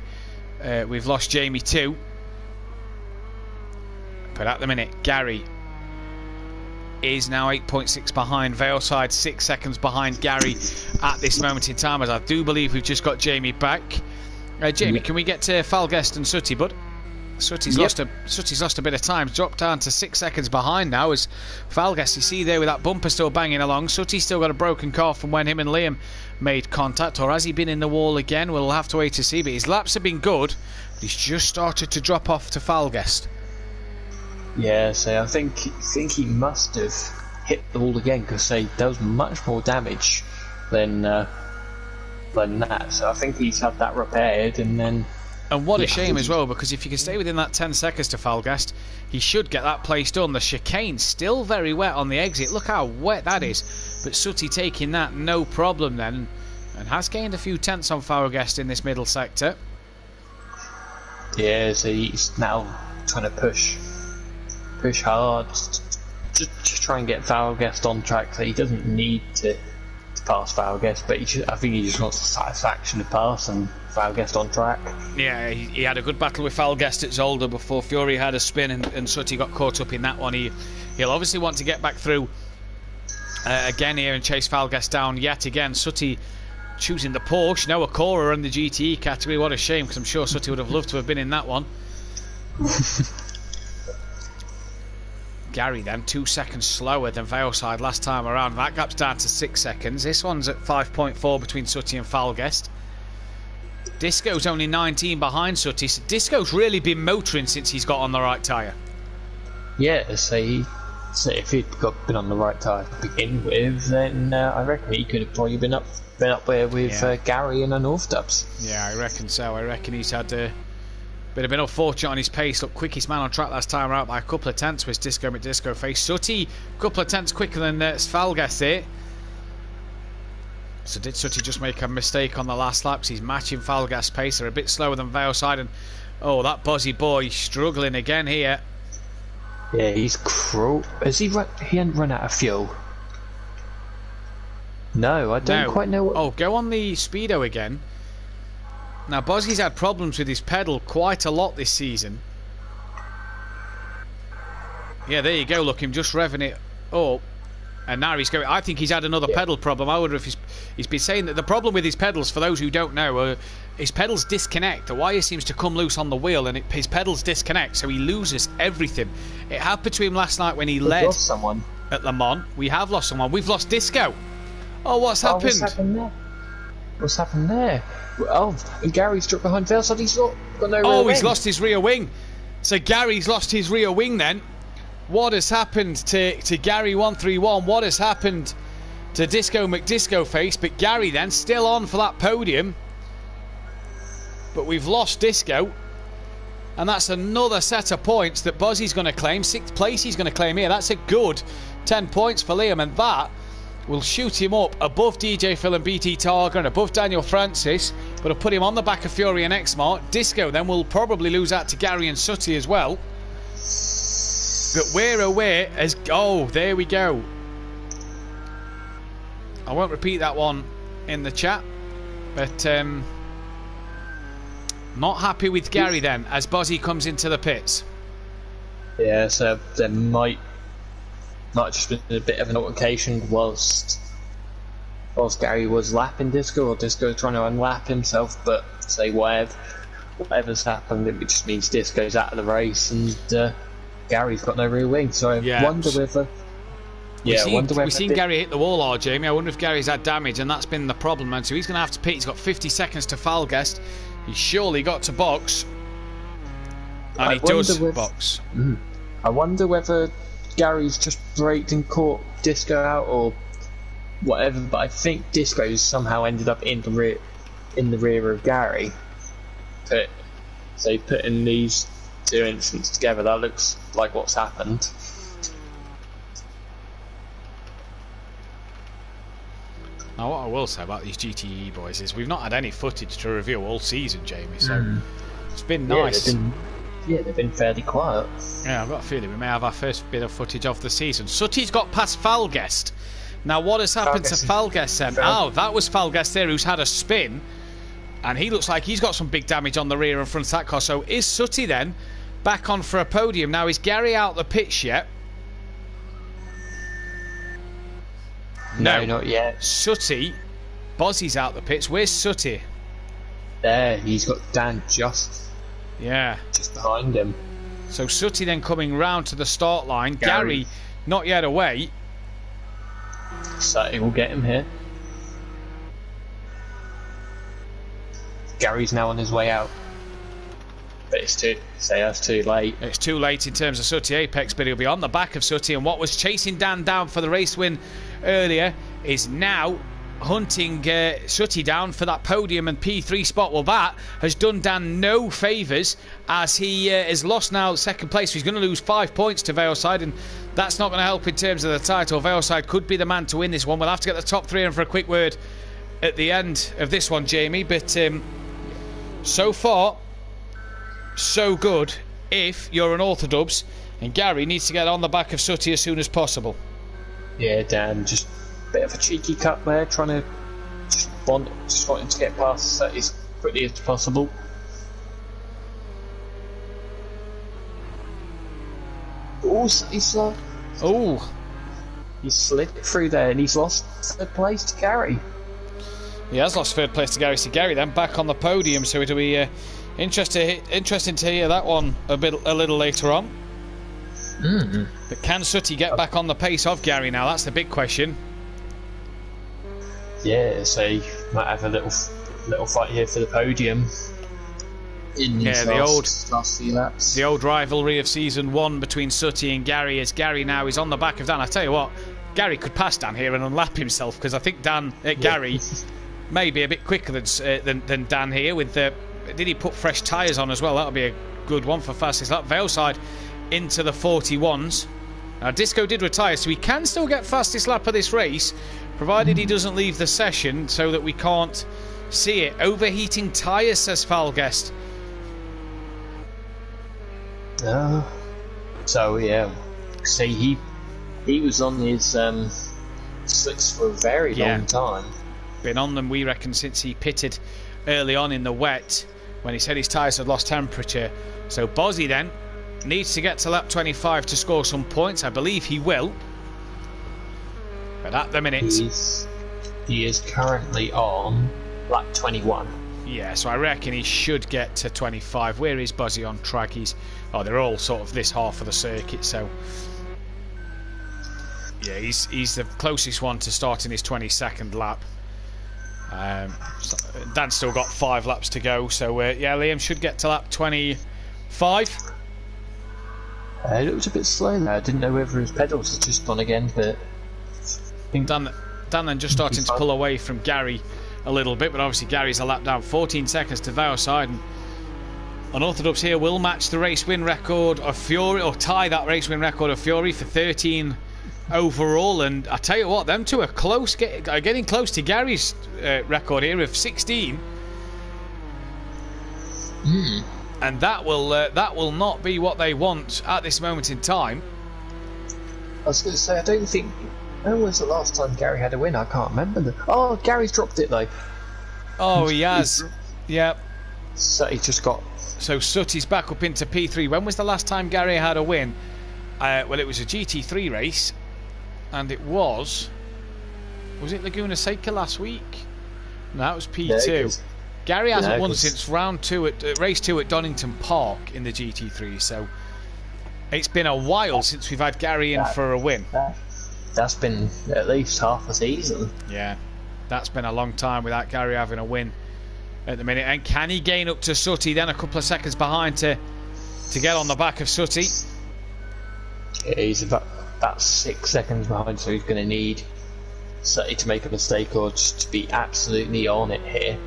uh, we've lost Jamie to. But at the minute, Gary is now 8.6 behind Valeside, 6 seconds behind Gary at this moment in time, as I do believe we've just got Jamie back. Uh, Jamie, can we get to Falgast and Sooty, bud? Sooty's Yep. lost a Sooty's lost a bit of time. Dropped down to six seconds behind now. As Falgas, you see there with that bumper still banging along. Sooty's still got a broken car from when him and Liam made contact, or has he been in the wall again? We'll have to wait to see. But his laps have been good. But he's just started to drop off to Falgast. Yeah, so I think think he must have hit the wall again because say does much more damage than uh, than that. So I think he's had that repaired and then And what a Yeah. shame as well, because if you can stay within that 10 seconds to Falgast, he should get that place done. The chicane's still very wet on the exit. Look how wet that is. But Sooty taking that no problem then, and has gained a few tenths on Falgast in this middle sector. yeah, so he's now trying to push push hard just, just try and get Valguest on track. So he doesn't need to, to pass Valguest, but he should, I think he just wants the satisfaction of passing Valguest on track. Yeah, he, he had a good battle with Falgast at Zolder before Fury had a spin and, and Sooty got caught up in that one. He, he'll obviously want to get back through uh, again here and chase Falgast down yet again. Sooty choosing the Porsche, now a Acura in the GTE category. What a shame, because I'm sure Sooty would have loved to have been in that one. Gary then, two seconds slower than Valeside last time around. That gap's down to six seconds. This one's at 5.4 between Sutty and Falgast. Disco's only 19 behind Sutty. So Disco's really been motoring since he's got on the right tyre. Yeah, so, he, so if he'd got been on the right tyre to begin with, then uh, I reckon he could have probably been up been up there with Yeah. uh, Gary and the North Dubs. Yeah, I reckon so. I reckon he's had a bit of an unfortunate on his pace. Look, quickest man on track last time out by a couple of tenths was Disco McDisco face. Sooty, couple of tenths quicker than uh, Svalgas there. So did Sooty just make a mistake on the last laps? He's matching Falgas pace. They're a bit slower than Valeside. And oh, that buzzy boy struggling again here. Yeah, he's cruel. Has he run? He hadn't run out of fuel. No, I don't No. quite know. What, Oh, go on the speedo again. Now, Bozzy's had problems with his pedal quite a lot this season. Yeah, there you go. Look, him just revving it up. And now he's going. I think he's had another pedal problem. I wonder if he's he's been saying that the problem with his pedals, for those who don't know, uh, his pedals disconnect. The wire seems to come loose on the wheel, and it, his pedals disconnect, so he loses everything. It happened to him last night when he We've led someone. at Le Mans. We have lost someone. We've lost Disco. Oh, what's Oh, happened? What's happened there? Oh, Gary's dropped behind Valeside. He's not got no. Oh, he's end. lost his rear wing. So Gary's lost his rear wing then. What has happened to, to Gary 131? What has happened to Disco McDisco Face? But Gary then still on for that podium. But we've lost Disco. And that's another set of points that Buzzy's going to claim. Sixth place he's going to claim here. That's a good 10 points for Liam. And that will shoot him up above DJ Phil and BT Targa and above Daniel Francis. But it'll put him on the back of Fury and Xmart. Disco then will probably lose out to Gary and Sutty as well. But we're away as. Oh, there we go. I won't repeat that one in the chat. But um, not happy with Gary then as Buzzy comes into the pits. Yeah, so there might might just been a bit of an altercation whilst whilst Gary was lapping Disco or Disco trying to unlap himself, but say whatever whatever's happened, it just means Disco's out of the race and uh, Gary's got no rear wing. So I Yeah. wonder whether Yeah, We've seen, wonder whether we've seen Gary hit the wall, or Jamie. I wonder if Gary's had damage, and that's been the problem. And so he's going to have to pit. He's got 50 seconds to Falguest. He's surely got to box, and I he does box. I wonder whether Gary's just braked and caught Disco out or whatever. But I think Disco's somehow ended up in the rear, in the rear of Gary. So putting these two incidents together, that looks like what's happened. Now, what I will say about these GTE boys is we've not had any footage to review all season, Jamie. So hmm. it's been nice. Yeah, yeah, they've been fairly quiet. Yeah, I've got a feeling we may have our first bit of footage of the season. Sutty's got past Falguest. Now, what has happened to Falguest then? Oh, that was Falguest there who's had a spin. And he looks like he's got some big damage on the rear and front of that car. So is Sutty then back on for a podium? Now, is Gary out the pitch yet? No, not yet. Sutty, Bozzy's out the pits. Where's Sutty? There, he's got Dan just Yeah. just behind him. So Sutty then coming round to the start line. Gary. Gary not yet away. It will get him here. Gary's now on his way out. But it's too say that's too late. It's too late in terms of Sutty Apex, but he'll be on the back of Sutty. And what was chasing Dan down for the race win earlier is now hunting uh, Sutty down for that podium and P3 spot. Well, that has done Dan no favours as he uh, has lost now second place. He's going to lose five points to Valeside, and that's not going to help in terms of the title. Valeside could be the man to win this one. We'll have to get the top three in for a quick word at the end of this one, Jamie. But um, so far, so good if you're an Orthodubs and Gary needs to get on the back of Sutty as soon as possible. Yeah, Dan just bit of a cheeky cut there, trying to just want just wanting to get past that as quickly as possible. Oh, he's uh, Oh, he slid through there and he's lost third place to Gary. he has lost third place to Gary. So Gary then back on the podium. So it'll be uh, interesting, interesting to hear that one a bit, a little later on. But can Sutty get back on the pace of Gary now? That's the big question. Yeah, so he might have a little little fight here for the podium. In Yeah, the last, last few laps. The old rivalry of season one between Sutty and Gary, as Gary now is on the back of Dan. I tell you what, Gary could pass Dan here and unlap himself because I think Dan, uh, Gary, may be a bit quicker than uh, than, than Dan here. With the, did he put fresh tyres on as well? That'll be a good one for fastest lap. Valeside into the 41s. Now Disco did retire, so he can still get fastest lap of this race, provided he doesn't leave the session so that we can't see it. Overheating tyres, says Falguest. Uh, so yeah, see he he was on his um, slicks for a very Yeah. long time. been on them, we reckon, since he pitted early on in the wet when he said his tyres had lost temperature. So Bozzy then needs to get to lap 25 to score some points. I believe he will. But at the minute, He's he is currently on lap 21. yeah, so I reckon he should get to 25. Where is Buzzy on track? He's oh, they're all sort of this half of the circuit, so yeah, he's he's the closest one to starting his 22nd lap. Um, so Dan's still got five laps to go, so uh, yeah, Liam should get to lap 25. Uh, it looked a bit slow there. I didn't know whether his pedals had just gone again, but Dan, Dan then just starting to pull away from Gary a little bit, but obviously Gary's a lap down, 14 seconds to Vow's side. And Unorthodox here will match the race win record of Fury, or tie that race win record of Fury for 13 overall. And I tell you what, them two are close, get, are getting close to Gary's uh, record here of 16. And that will uh, that will not be what they want at this moment in time. I was going to say I don't think. When was the last time Gary had a win? I can't remember. The... Oh, Gary's dropped it though. Oh, he has. Yeah. So he just got. So Sutty's back up into P3. When was the last time Gary had a win? Uh, well, it was a GT3 race, and it was. Was it Laguna Seca last week? No, that was P2. Yeah, 'cause- Gary hasn't Yeah, won since round two at uh, race two at Donington Park in the GT3. So it's been a while since we've had Gary in That- for a win. That, that's been at least half a season. Yeah, that's been a long time without Gary having a win at the minute. And can he gain up to Sutty? Then a couple of seconds behind to to get on the back of Sutty. He's about, about six seconds behind, so he's going to need Sutty to make a mistake or just to be absolutely on it here.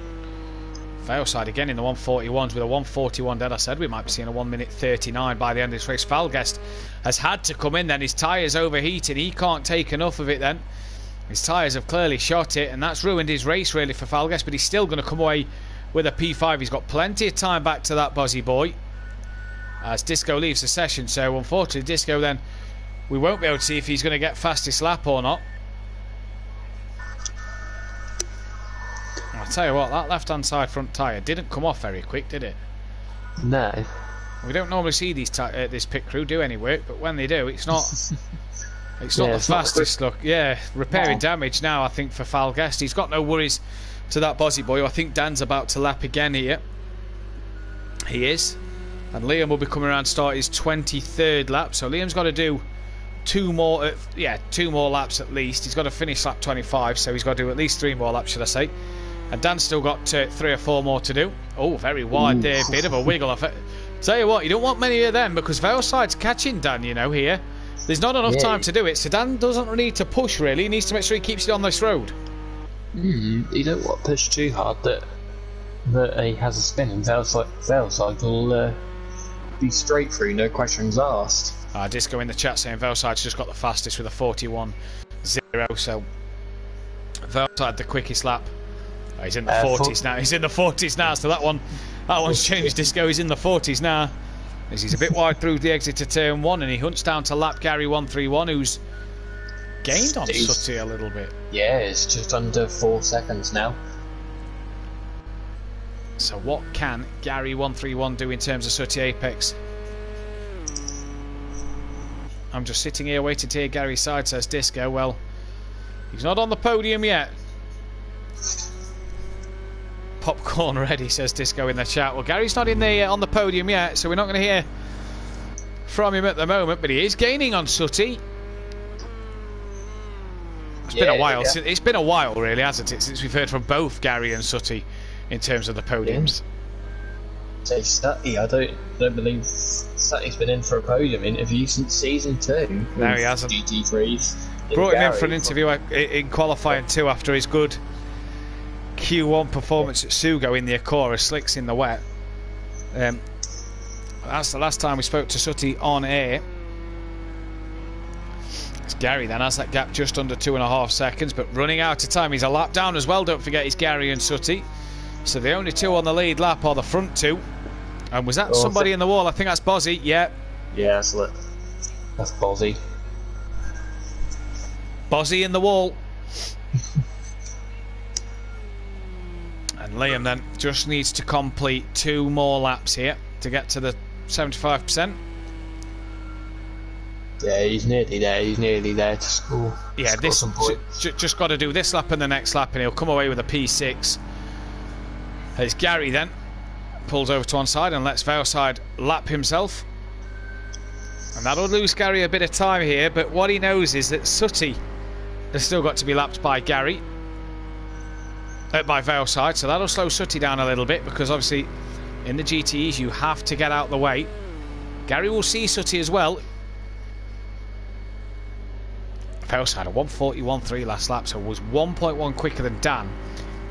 Valeside again in the 141s with a 141 dead. I said we might be seeing a 1 minute 39 by the end of this race. Falguest has had to come in then. His tyres overheating. He can't take enough of it then. His tyres have clearly shot it, and that's ruined his race really for Falguest, but he's still going to come away with a P5. He's got plenty of time back to that Buzzy boy as Disco leaves the session. So unfortunately, Disco then we won't be able to see if he's going to get fastest lap or not. Tell you what, that left hand side front tyre didn't come off very quick, did it? No. We don't normally see these uh, this pit crew do any work, but when they do, it's not. It's not Yeah, the it's not fastest look. Yeah, repairing No. damage now. I think for Falguest, he's got no worries to that Bozzy boy. I think Dan's about to lap again here. He is, and Liam will be coming around to start his 23rd lap. So Liam's got to do two more. Uh, yeah, two more laps at least. He's got to finish lap 25, so he's got to do at least three more laps, should I say? And Dan's still got uh, three or four more to do. Oh, very wide there, bit of a wiggle. Off it. tell you what, you don't want many of them because Valeside's catching Dan. You know here. There's not enough Yeah. time to do it, so Dan doesn't need to push really. He needs to make sure he keeps it on this road. Mm, you don't want to push too hard that that he has a spin and Valeside, Valeside will uh, be straight through, no questions asked. Uh, Disco in the chat saying Valeside's just got the fastest with a 41 0, so Valeside the quickest lap. Oh, he's in the Uh, 40s now. He's in the 40s now, so that one that one's changed. Disco he's in the 40s now. As he's a bit wide through the exit to turn one, and he hunts down to lap Gary 131, who's gained on He's- Sutty a little bit. Yeah, it's just under four seconds now. So what can Gary 131 do in terms of Sutty Apex? I'm just sitting here waiting to hear Gary's side, says Disco. Well, he's not on the podium yet. Popcorn ready, says Disco in the chat. Well, Gary's not in the uh, on the podium yet, so we're not going to hear from him at the moment. But he is gaining on Sutty. It's been a while. yeah. It's been a while, really, hasn't it, since we've heard from both Gary and Sutty in terms of the podiums. Say Sutty, I don't don't believe Sutty's been in for a podium interview since season two. No, he hasn't. GT3s. Brought him in for an interview uh, in qualifying two after his good Q1 performance at Sugo in the Acura, slicks in the wet. Um, that's the last time we spoke to Sutty on air. It's Gary then has that gap just under two and a half seconds, but running out of time. He's a lap down as well. Don't forget, he's Gary and Sutty. So the only two on the lead lap are the front two. And was that Oh, somebody so- in the wall? I think that's Bozzy. Yeah, Yeah, that's lit. That's Bozzy. Bozzy in the wall. and Liam then just needs to complete two more laps here to get to the 75%. Yeah, he's nearly there. He's nearly there to score. Yeah, score this just got to do this lap and the next lap, and he'll come away with a P6. As Gary then pulls over to one side and lets Valeside lap himself. And that'll lose Gary a bit of time here, but what he knows is that Sutty has still got to be lapped by Gary. Uh, by Valeside, so that'll slow Sutty down a little bit because obviously in the GTEs you have to get out the way. Gary will see Sutty as well. Valeside a 141.3 last lap, so was 1.1 quicker than Dan.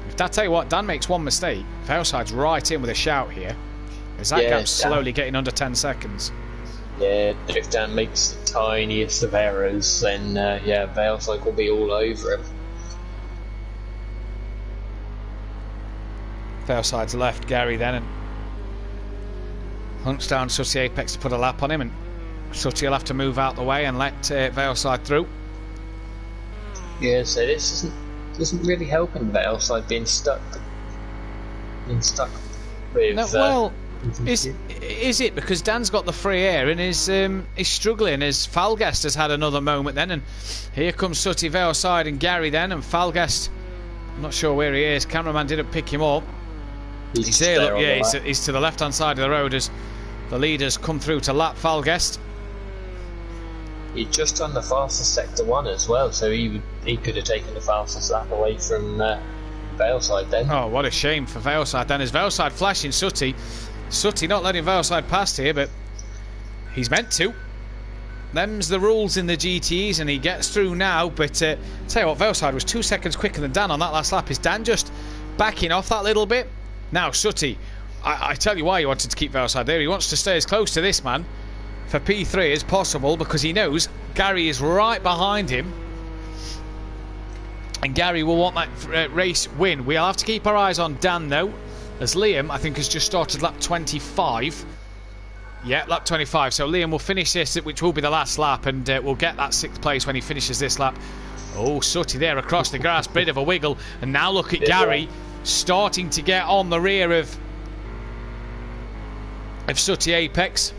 If I tell you what, Dan makes one mistake. Valeside's right in with a shout here. As that Yeah, Dan. slowly getting under 10 seconds. Yeah, if Dan makes the tiniest of errors, then uh, yeah, Valeside will be all over him. Valeside's left Gary then and hunts down Sutty Apex to put a lap on him and Sutty will have to move out the way and let uh, Valeside through. Yeah, so this isn't isn't really helping Valeside being stuck, being stuck with. No, uh, well, with is is it because Dan's got the free air and is um, is struggling as Falgast has had another moment then and here comes Sutty Valeside and Gary then and Falgast I'm not sure where he is cameraman didn't pick him up he's he's just there look yeah the he's, he's to the left hand side of the road as the leaders come through to lap Falgast He's just on the fastest sector one as well, so he would, he could have taken the fastest lap away from uh, Valeside then. Oh, what a shame for Valeside then. As Valeside flashing Sutty. Sutty not letting Valeside past here, but he's meant to. Them's the rules in the GTs, and he gets through now. But uh, tell you what, Valeside was two seconds quicker than Dan on that last lap. Is Dan just backing off that little bit? Now, Sutty, I, I tell you why he wanted to keep Valeside there. He wants to stay as close to this man for P3 as possible because he knows Gary is right behind him and Gary will want that uh, race win. We'll have to keep our eyes on Dan though, as Liam I think has just started lap 25. Yeah, lap 25. So Liam will finish this, which will be the last lap, and uh, we'll get that sixth place when he finishes this lap. Oh, Sutty there across the grass, bit of a wiggle, and now look at Gary starting to get on the rear of of Sutty Apex.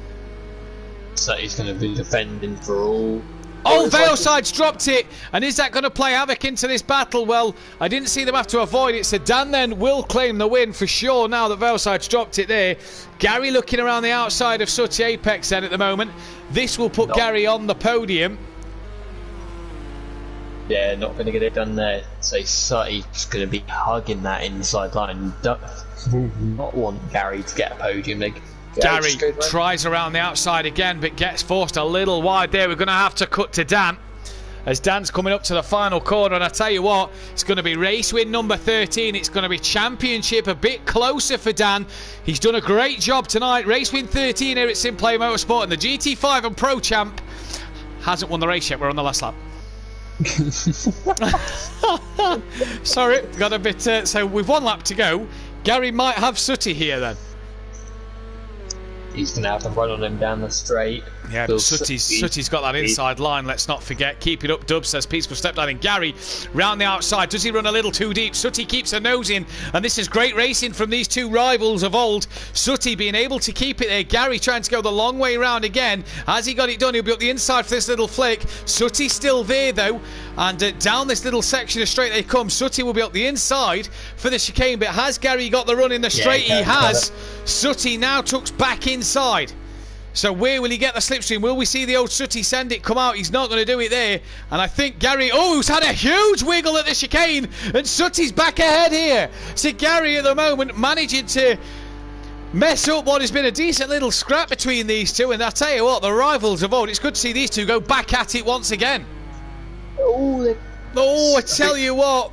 So he's going to be defending for all. Oh, it's like- dropped it, and is that going to play havoc into this battle? Well, I didn't see them have to avoid it, so Dan then will claim the win for sure now that Valeside's dropped it there. Gary looking around the outside of Sutty Apex then at the moment. This will put No. Gary on the podium. Yeah, not going to get it done there. So Sutty's going to be hugging that inside line. Do- Will not want Gary to get a podium. Like, Gary just tries around the outside again, but gets forced a little wide there. We're going to have to cut to Dan. As Dan's coming up to the final corner, and I tell you what, it's going to be race win number 13. It's going to be championship a bit closer for Dan. He's done a great job tonight. Race win 13 here at Simplay Motorsport, and the GT5 and Pro Champ hasn't won the race yet. We're on the last lap. Sorry, got a bit. Uh, so with one lap to go, Gary might have Sooty here then. He's to have to run on him down the straight. Yeah, but Sutty- Sutty's got that inside line, let's not forget. Keep it up, Dub says Peaceful Step Down. And Gary round the outside. Does he run a little too deep? Sutty keeps a nose in, and this is great racing from these two rivals of old. Sutty being able to keep it there. Gary trying to go the long way round again. Has he got it done? He'll be up the inside for this little flick. Sutty's still there though, and uh, down this little section of straight they come. Sutty will be up the inside for the chicane, but has Gary got the run in the straight? he Gary's got has. Sutty now tucks back inside. So where will he get the slipstream? Will we see the old Sooty send it come out? He's not going to do it there. And I think Gary, oh, who's had a huge wiggle at the chicane, and Sooty's back ahead here. So Gary at the moment managing to mess up what has been a decent little scrap between these two. And I tell you what, the rivals of old, it's good to see these two go back at it once again. Oh, Oh, I tell you what,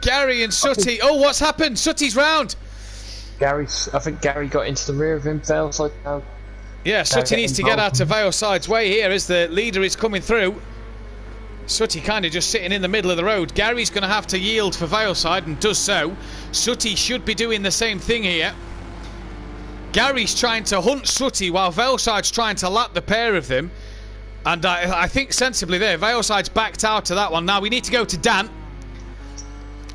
Gary and Sooty. Oh, what's happened? Sooty's round. Gary, I think Gary got into the rear of him. Now. Yeah, Sutty get needs to get out of Valeside's way here as the leader is coming through. Sutty kind of just sitting in the middle of the road. Gary's going to have to yield for Valeside and does so. Sutty should be doing the same thing here. Gary's trying to hunt Sutty while Valeside's trying to lap the pair of them. And I, I think sensibly there, Valeside's backed out to that one. Now we need to go to Dan.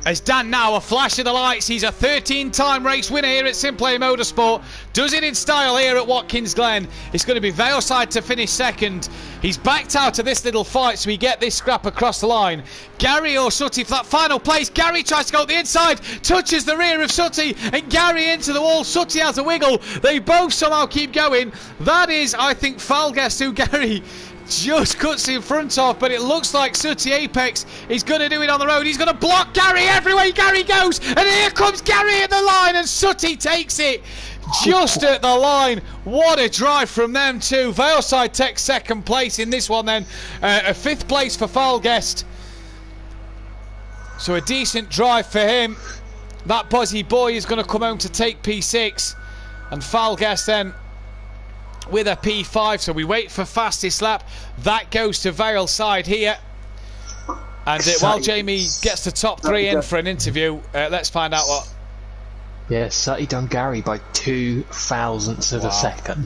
As Dan now, a flash of the lights. He's a 13 time race winner here at Simplay Motorsport. Does it in style here at Watkins Glen. It's going to be Valeside to finish second. He's backed out of this little fight, so we get this scrap across the line. Gary or Sutty for that final place. Gary tries to go up the inside, touches the rear of Sutty, and Gary into the wall. Sutty has a wiggle. They both somehow keep going. That is, I think, Falguest who Gary just cuts in front of, but it looks like Sooty Apex is going to do it on the road. He's going to block Gary everywhere Gary goes, and here comes Gary at the line, and Sooty takes it just at the line. What a drive from them two. Valeside takes second place in this one, then uh, a fifth place for Falguest. So a decent drive for him. That Buzzy boy is going to come home to take P6, and Falguest then with a P5. So we wait for fastest lap. That goes to Valeside here. And uh, while Jamie gets the top three in for an interview, uh, let's find out what. Yeah, Sutty done Gary by two thousandths of Wow. a second.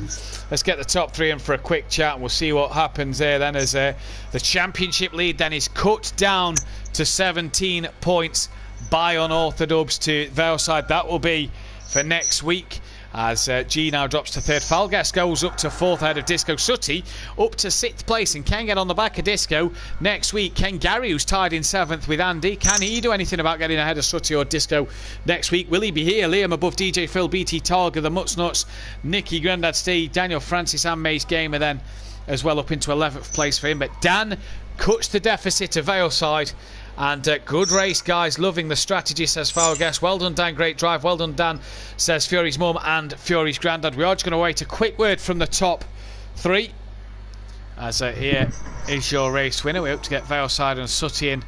Let's get the top three in for a quick chat, and we'll see what happens there. Then, as uh, the championship lead then is cut down to 17 points by unorthodox to Valeside. That will be for next week. As uh, G now drops to third, Falgas goes up to fourth ahead of Disco Sutty, up to sixth place, and can get on the back of Disco next week. Ken Gary, who's tied in seventh with Andy, can he do anything about getting ahead of Sutty or Disco next week? Will he be here? Liam above DJ Phil, BT Targa, the Mutts Nuts, Nicky Grandad Steve, Daniel Francis, and Mace Gamer then as well up into 11th place for him. But Dan cuts the deficit to Valeside. And uh, good race, guys. Loving the strategy, says Falgas. Well done, Dan. Great drive. Well done, Dan, says Fury's mum and Fury's granddad. We are just going to wait a quick word from the top three. As uh, here is your race winner. We hope to get Valeside and Sutty in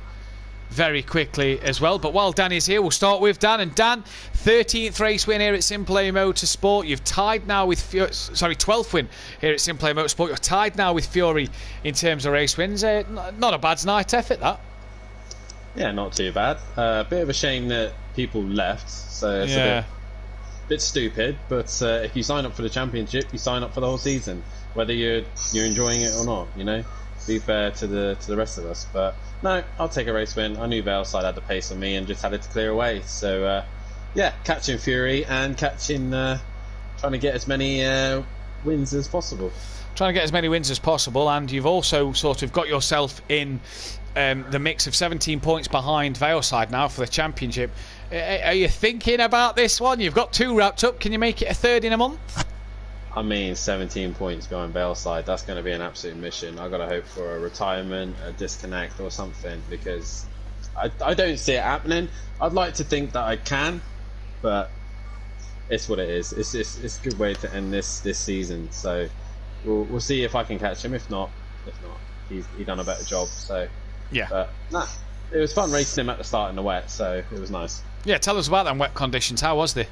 very quickly as well. But while Dan is here, we'll start with Dan. And Dan, 13th race win here at Simplay Motorsport. You've tied now with Fury, sorry, 12th win here at Simplay Motorsport. You're tied now with Fury in terms of race wins. Uh, not a bad night effort that. Yeah, not too bad. A uh, bit of a shame that people left, so it's Yeah. a bit, bit stupid. But uh, if you sign up for the championship, you sign up for the whole season, whether you're you're enjoying it or not. You know, be fair to the to the rest of us. But no, I'll take a race win. I knew Valeside had the pace on me and just had it to clear away. So uh, yeah, catching Fury and catching, uh, trying to get as many uh, wins as possible. trying to get as many wins as possible, and you've also sort of got yourself in um, the mix of 17 points behind Valeside now for the championship. Are you thinking about this one? You've got two wrapped up. Can you make it a third in a month? I mean, 17 points going Valeside, that's going to be an absolute mission. I've got to hope for a retirement, a disconnect, or something because I, I don't see it happening. I'd like to think that I can, but it's what it is. It's, it's, it's a good way to end this, this season. So we'll, we'll see if I can catch him. If not, if not, he's he done a better job. So, Yeah. but nah, it was fun racing him at the start in the wet, so it was nice. Yeah, tell us about them wet conditions. How was they?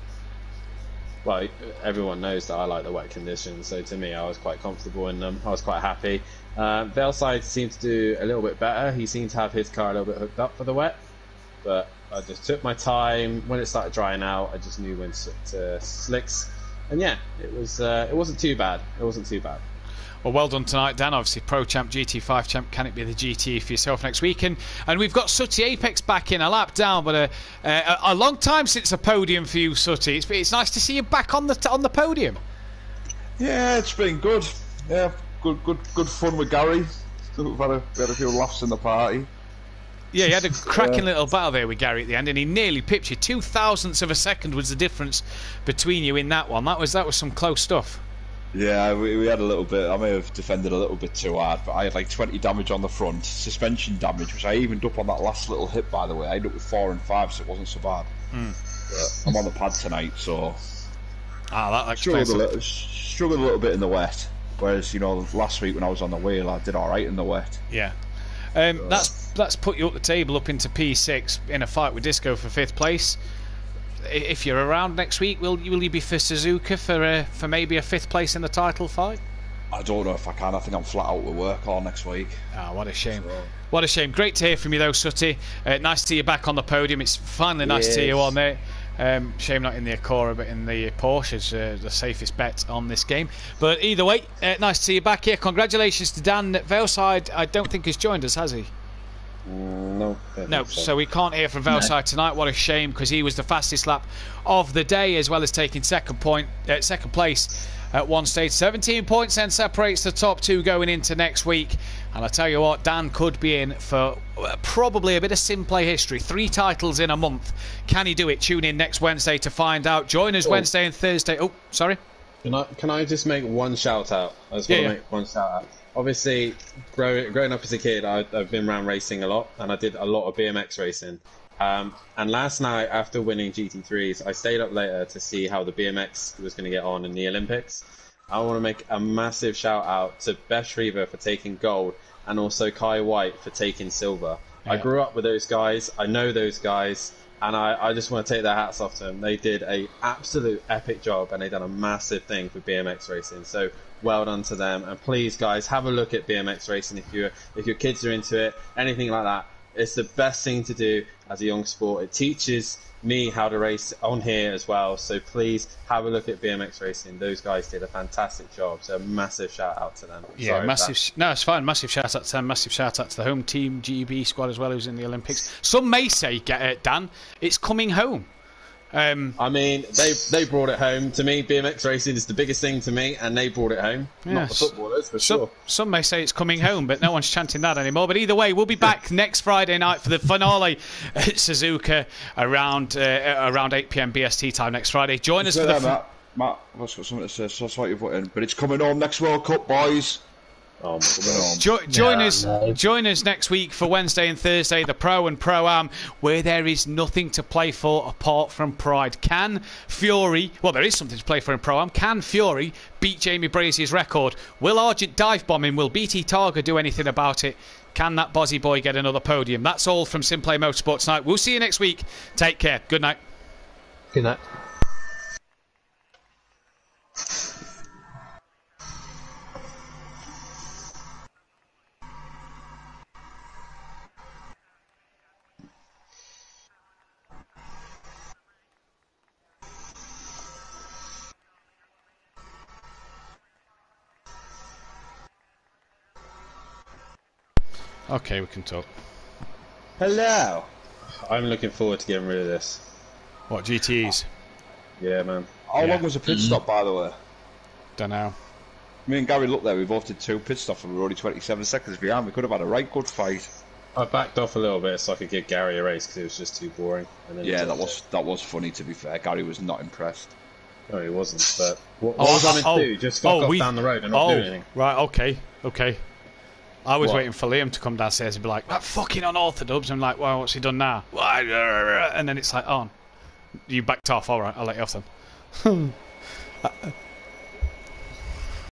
well, everyone knows that I like the wet conditions, so to me, I was quite comfortable in them. I was quite happy. Uh, Valeside seemed to do a little bit better. He seemed to have his car a little bit hooked up for the wet, but I just took my time. When it started drying out, I just knew when to, to slicks, and yeah, it was. Uh, it wasn't too bad. It wasn't too bad. Well, well done tonight, Dan. Obviously, Pro Champ, GT5 Champ. Can it be the GT for yourself next weekend? And we've got Sooty Apex back in a lap down, but a, a, a long time since a podium for you, Sooty. It's, it's nice to see you back on the on the podium. Yeah, it's been good. Yeah, good, good, good fun with Gary. We've had a, we had a few laughs in the party. Yeah, he had a cracking little battle there with Gary at the end, and he nearly pipped you. Two thousandths of a second was the difference between you in that one. That was that was some close stuff. Yeah, we, we had a little bit. I may have defended a little bit too hard, but I had like 20 damage on the front, suspension damage, which I evened up on that last little hit. By the way, I ended up with four and five, so it wasn't so bad. But I'm on the pad tonight, so Ah, that struggled a little, struggled a little bit in the wet. Whereas you know last week when I was on the wheel, I did all right in the wet. Yeah. Um, that's that's put you up the table up into P6 in a fight with Disco for fifth place. If you're around next week, will will you be for Suzuka for uh, for maybe a fifth place in the title fight? I don't know if I can. I think I'm flat out with work all next week. Ah, what a shame. What a shame. Great to hear from you though, Sutty. Uh, nice to see you back on the podium. It's finally nice to see you Yes. on there. Um, shame not in the Acura, but in the Porsche is uh, the safest bet on this game. But either way, uh, nice to see you back here. Congratulations to Dan Valeside. I don't think he's joined us, has he? Mm, no. No, think so we can't hear from Valeside tonight. What a shame because he was the fastest lap of the day, as well as taking second point, uh, second place at one stage. 17 points then separates the top two going into next week. And I tell you what, Dan could be in for uh, probably a bit of Simplay history. Three titles in a month. Can he do it? Tune in next Wednesday to find out. Join us Wednesday and Thursday. Oh, sorry. Can I can I just make one shout out? I just Yeah, want yeah. make one shout out. Obviously, grow, growing up as a kid, I, I've been around racing a lot, and I did a lot of BMX racing. Um, and last night, after winning GT3s, I stayed up later to see how the BMX was going to get on in the Olympics. I want to make a massive shout out to Beth Shriever for taking gold, and also Kye Whyte for taking silver. I grew up with those guys. I know those guys, and I, I just want to take their hats off to them. They did a absolute epic job, and they done a massive thing for BMX racing. So well done to them. And please, guys, have a look at BMX racing if you if your kids are into it, anything like that. It's the best thing to do as a young sport. It teaches me how to race on here as well. So please have a look at BMX racing. Those guys did a fantastic job. So massive shout out to them. Yeah, Sorry, massive. sh- No, it's fine. Massive shout out to them. Massive shout out to the home team GB squad as well, who's in the Olympics. Some may say, get it, Dan, it's coming home. Um, I mean, they they brought it home to me. BMX racing is the biggest thing to me, and they brought it home. Not the footballers for some, sure. some may say it's coming home, but no one's chanting that anymore. But either way, we'll be back next Friday night for the finale at Suzuka around uh, around 8 p.m. BST time next Friday. Join us for the. that, Matt. Matt, I've got something to say. So sorry you've put in, but it's coming home next World Cup, boys. Oh my Coming god. home. Jo- join Yeah, us, no. join us next week for Wednesday and Thursday, the Pro and Pro Am, where there is nothing to play for apart from pride. Can Fury? Well, there is something to play for in Pro Am. Can Fury beat Jamie Brazier's record? Will Argent dive bombing? Will BT Targa do anything about it? Can that Bozzy boy get another podium? That's all from Simplay Motorsports Night. We'll see you next week. Take care. Good night. Good night. Okay, we can talk. Hello. I'm looking forward to getting rid of this. What GTS? Yeah, man. How Yeah. long was the pit mm-hmm. stop, by the way? Don't know. Me and Gary looked there. We both did two pit stops, and we were only 27 seconds behind. We could have had a right good fight. I backed off a little bit so I could give Gary a race because it was just too boring. And then Yeah, took that it. was that was funny. To be fair, Gary was not impressed. No, he wasn't. But what, Oh, was I meant oh, to do? Just oh, fuck oh, off we- down the road and not oh, do anything. right, okay, okay. I was What? waiting for Liam to come downstairs and be like, that fucking unorthodox. I'm like, well, what's he done now? And then it's like, oh, you backed off. All right, I'll let you off then.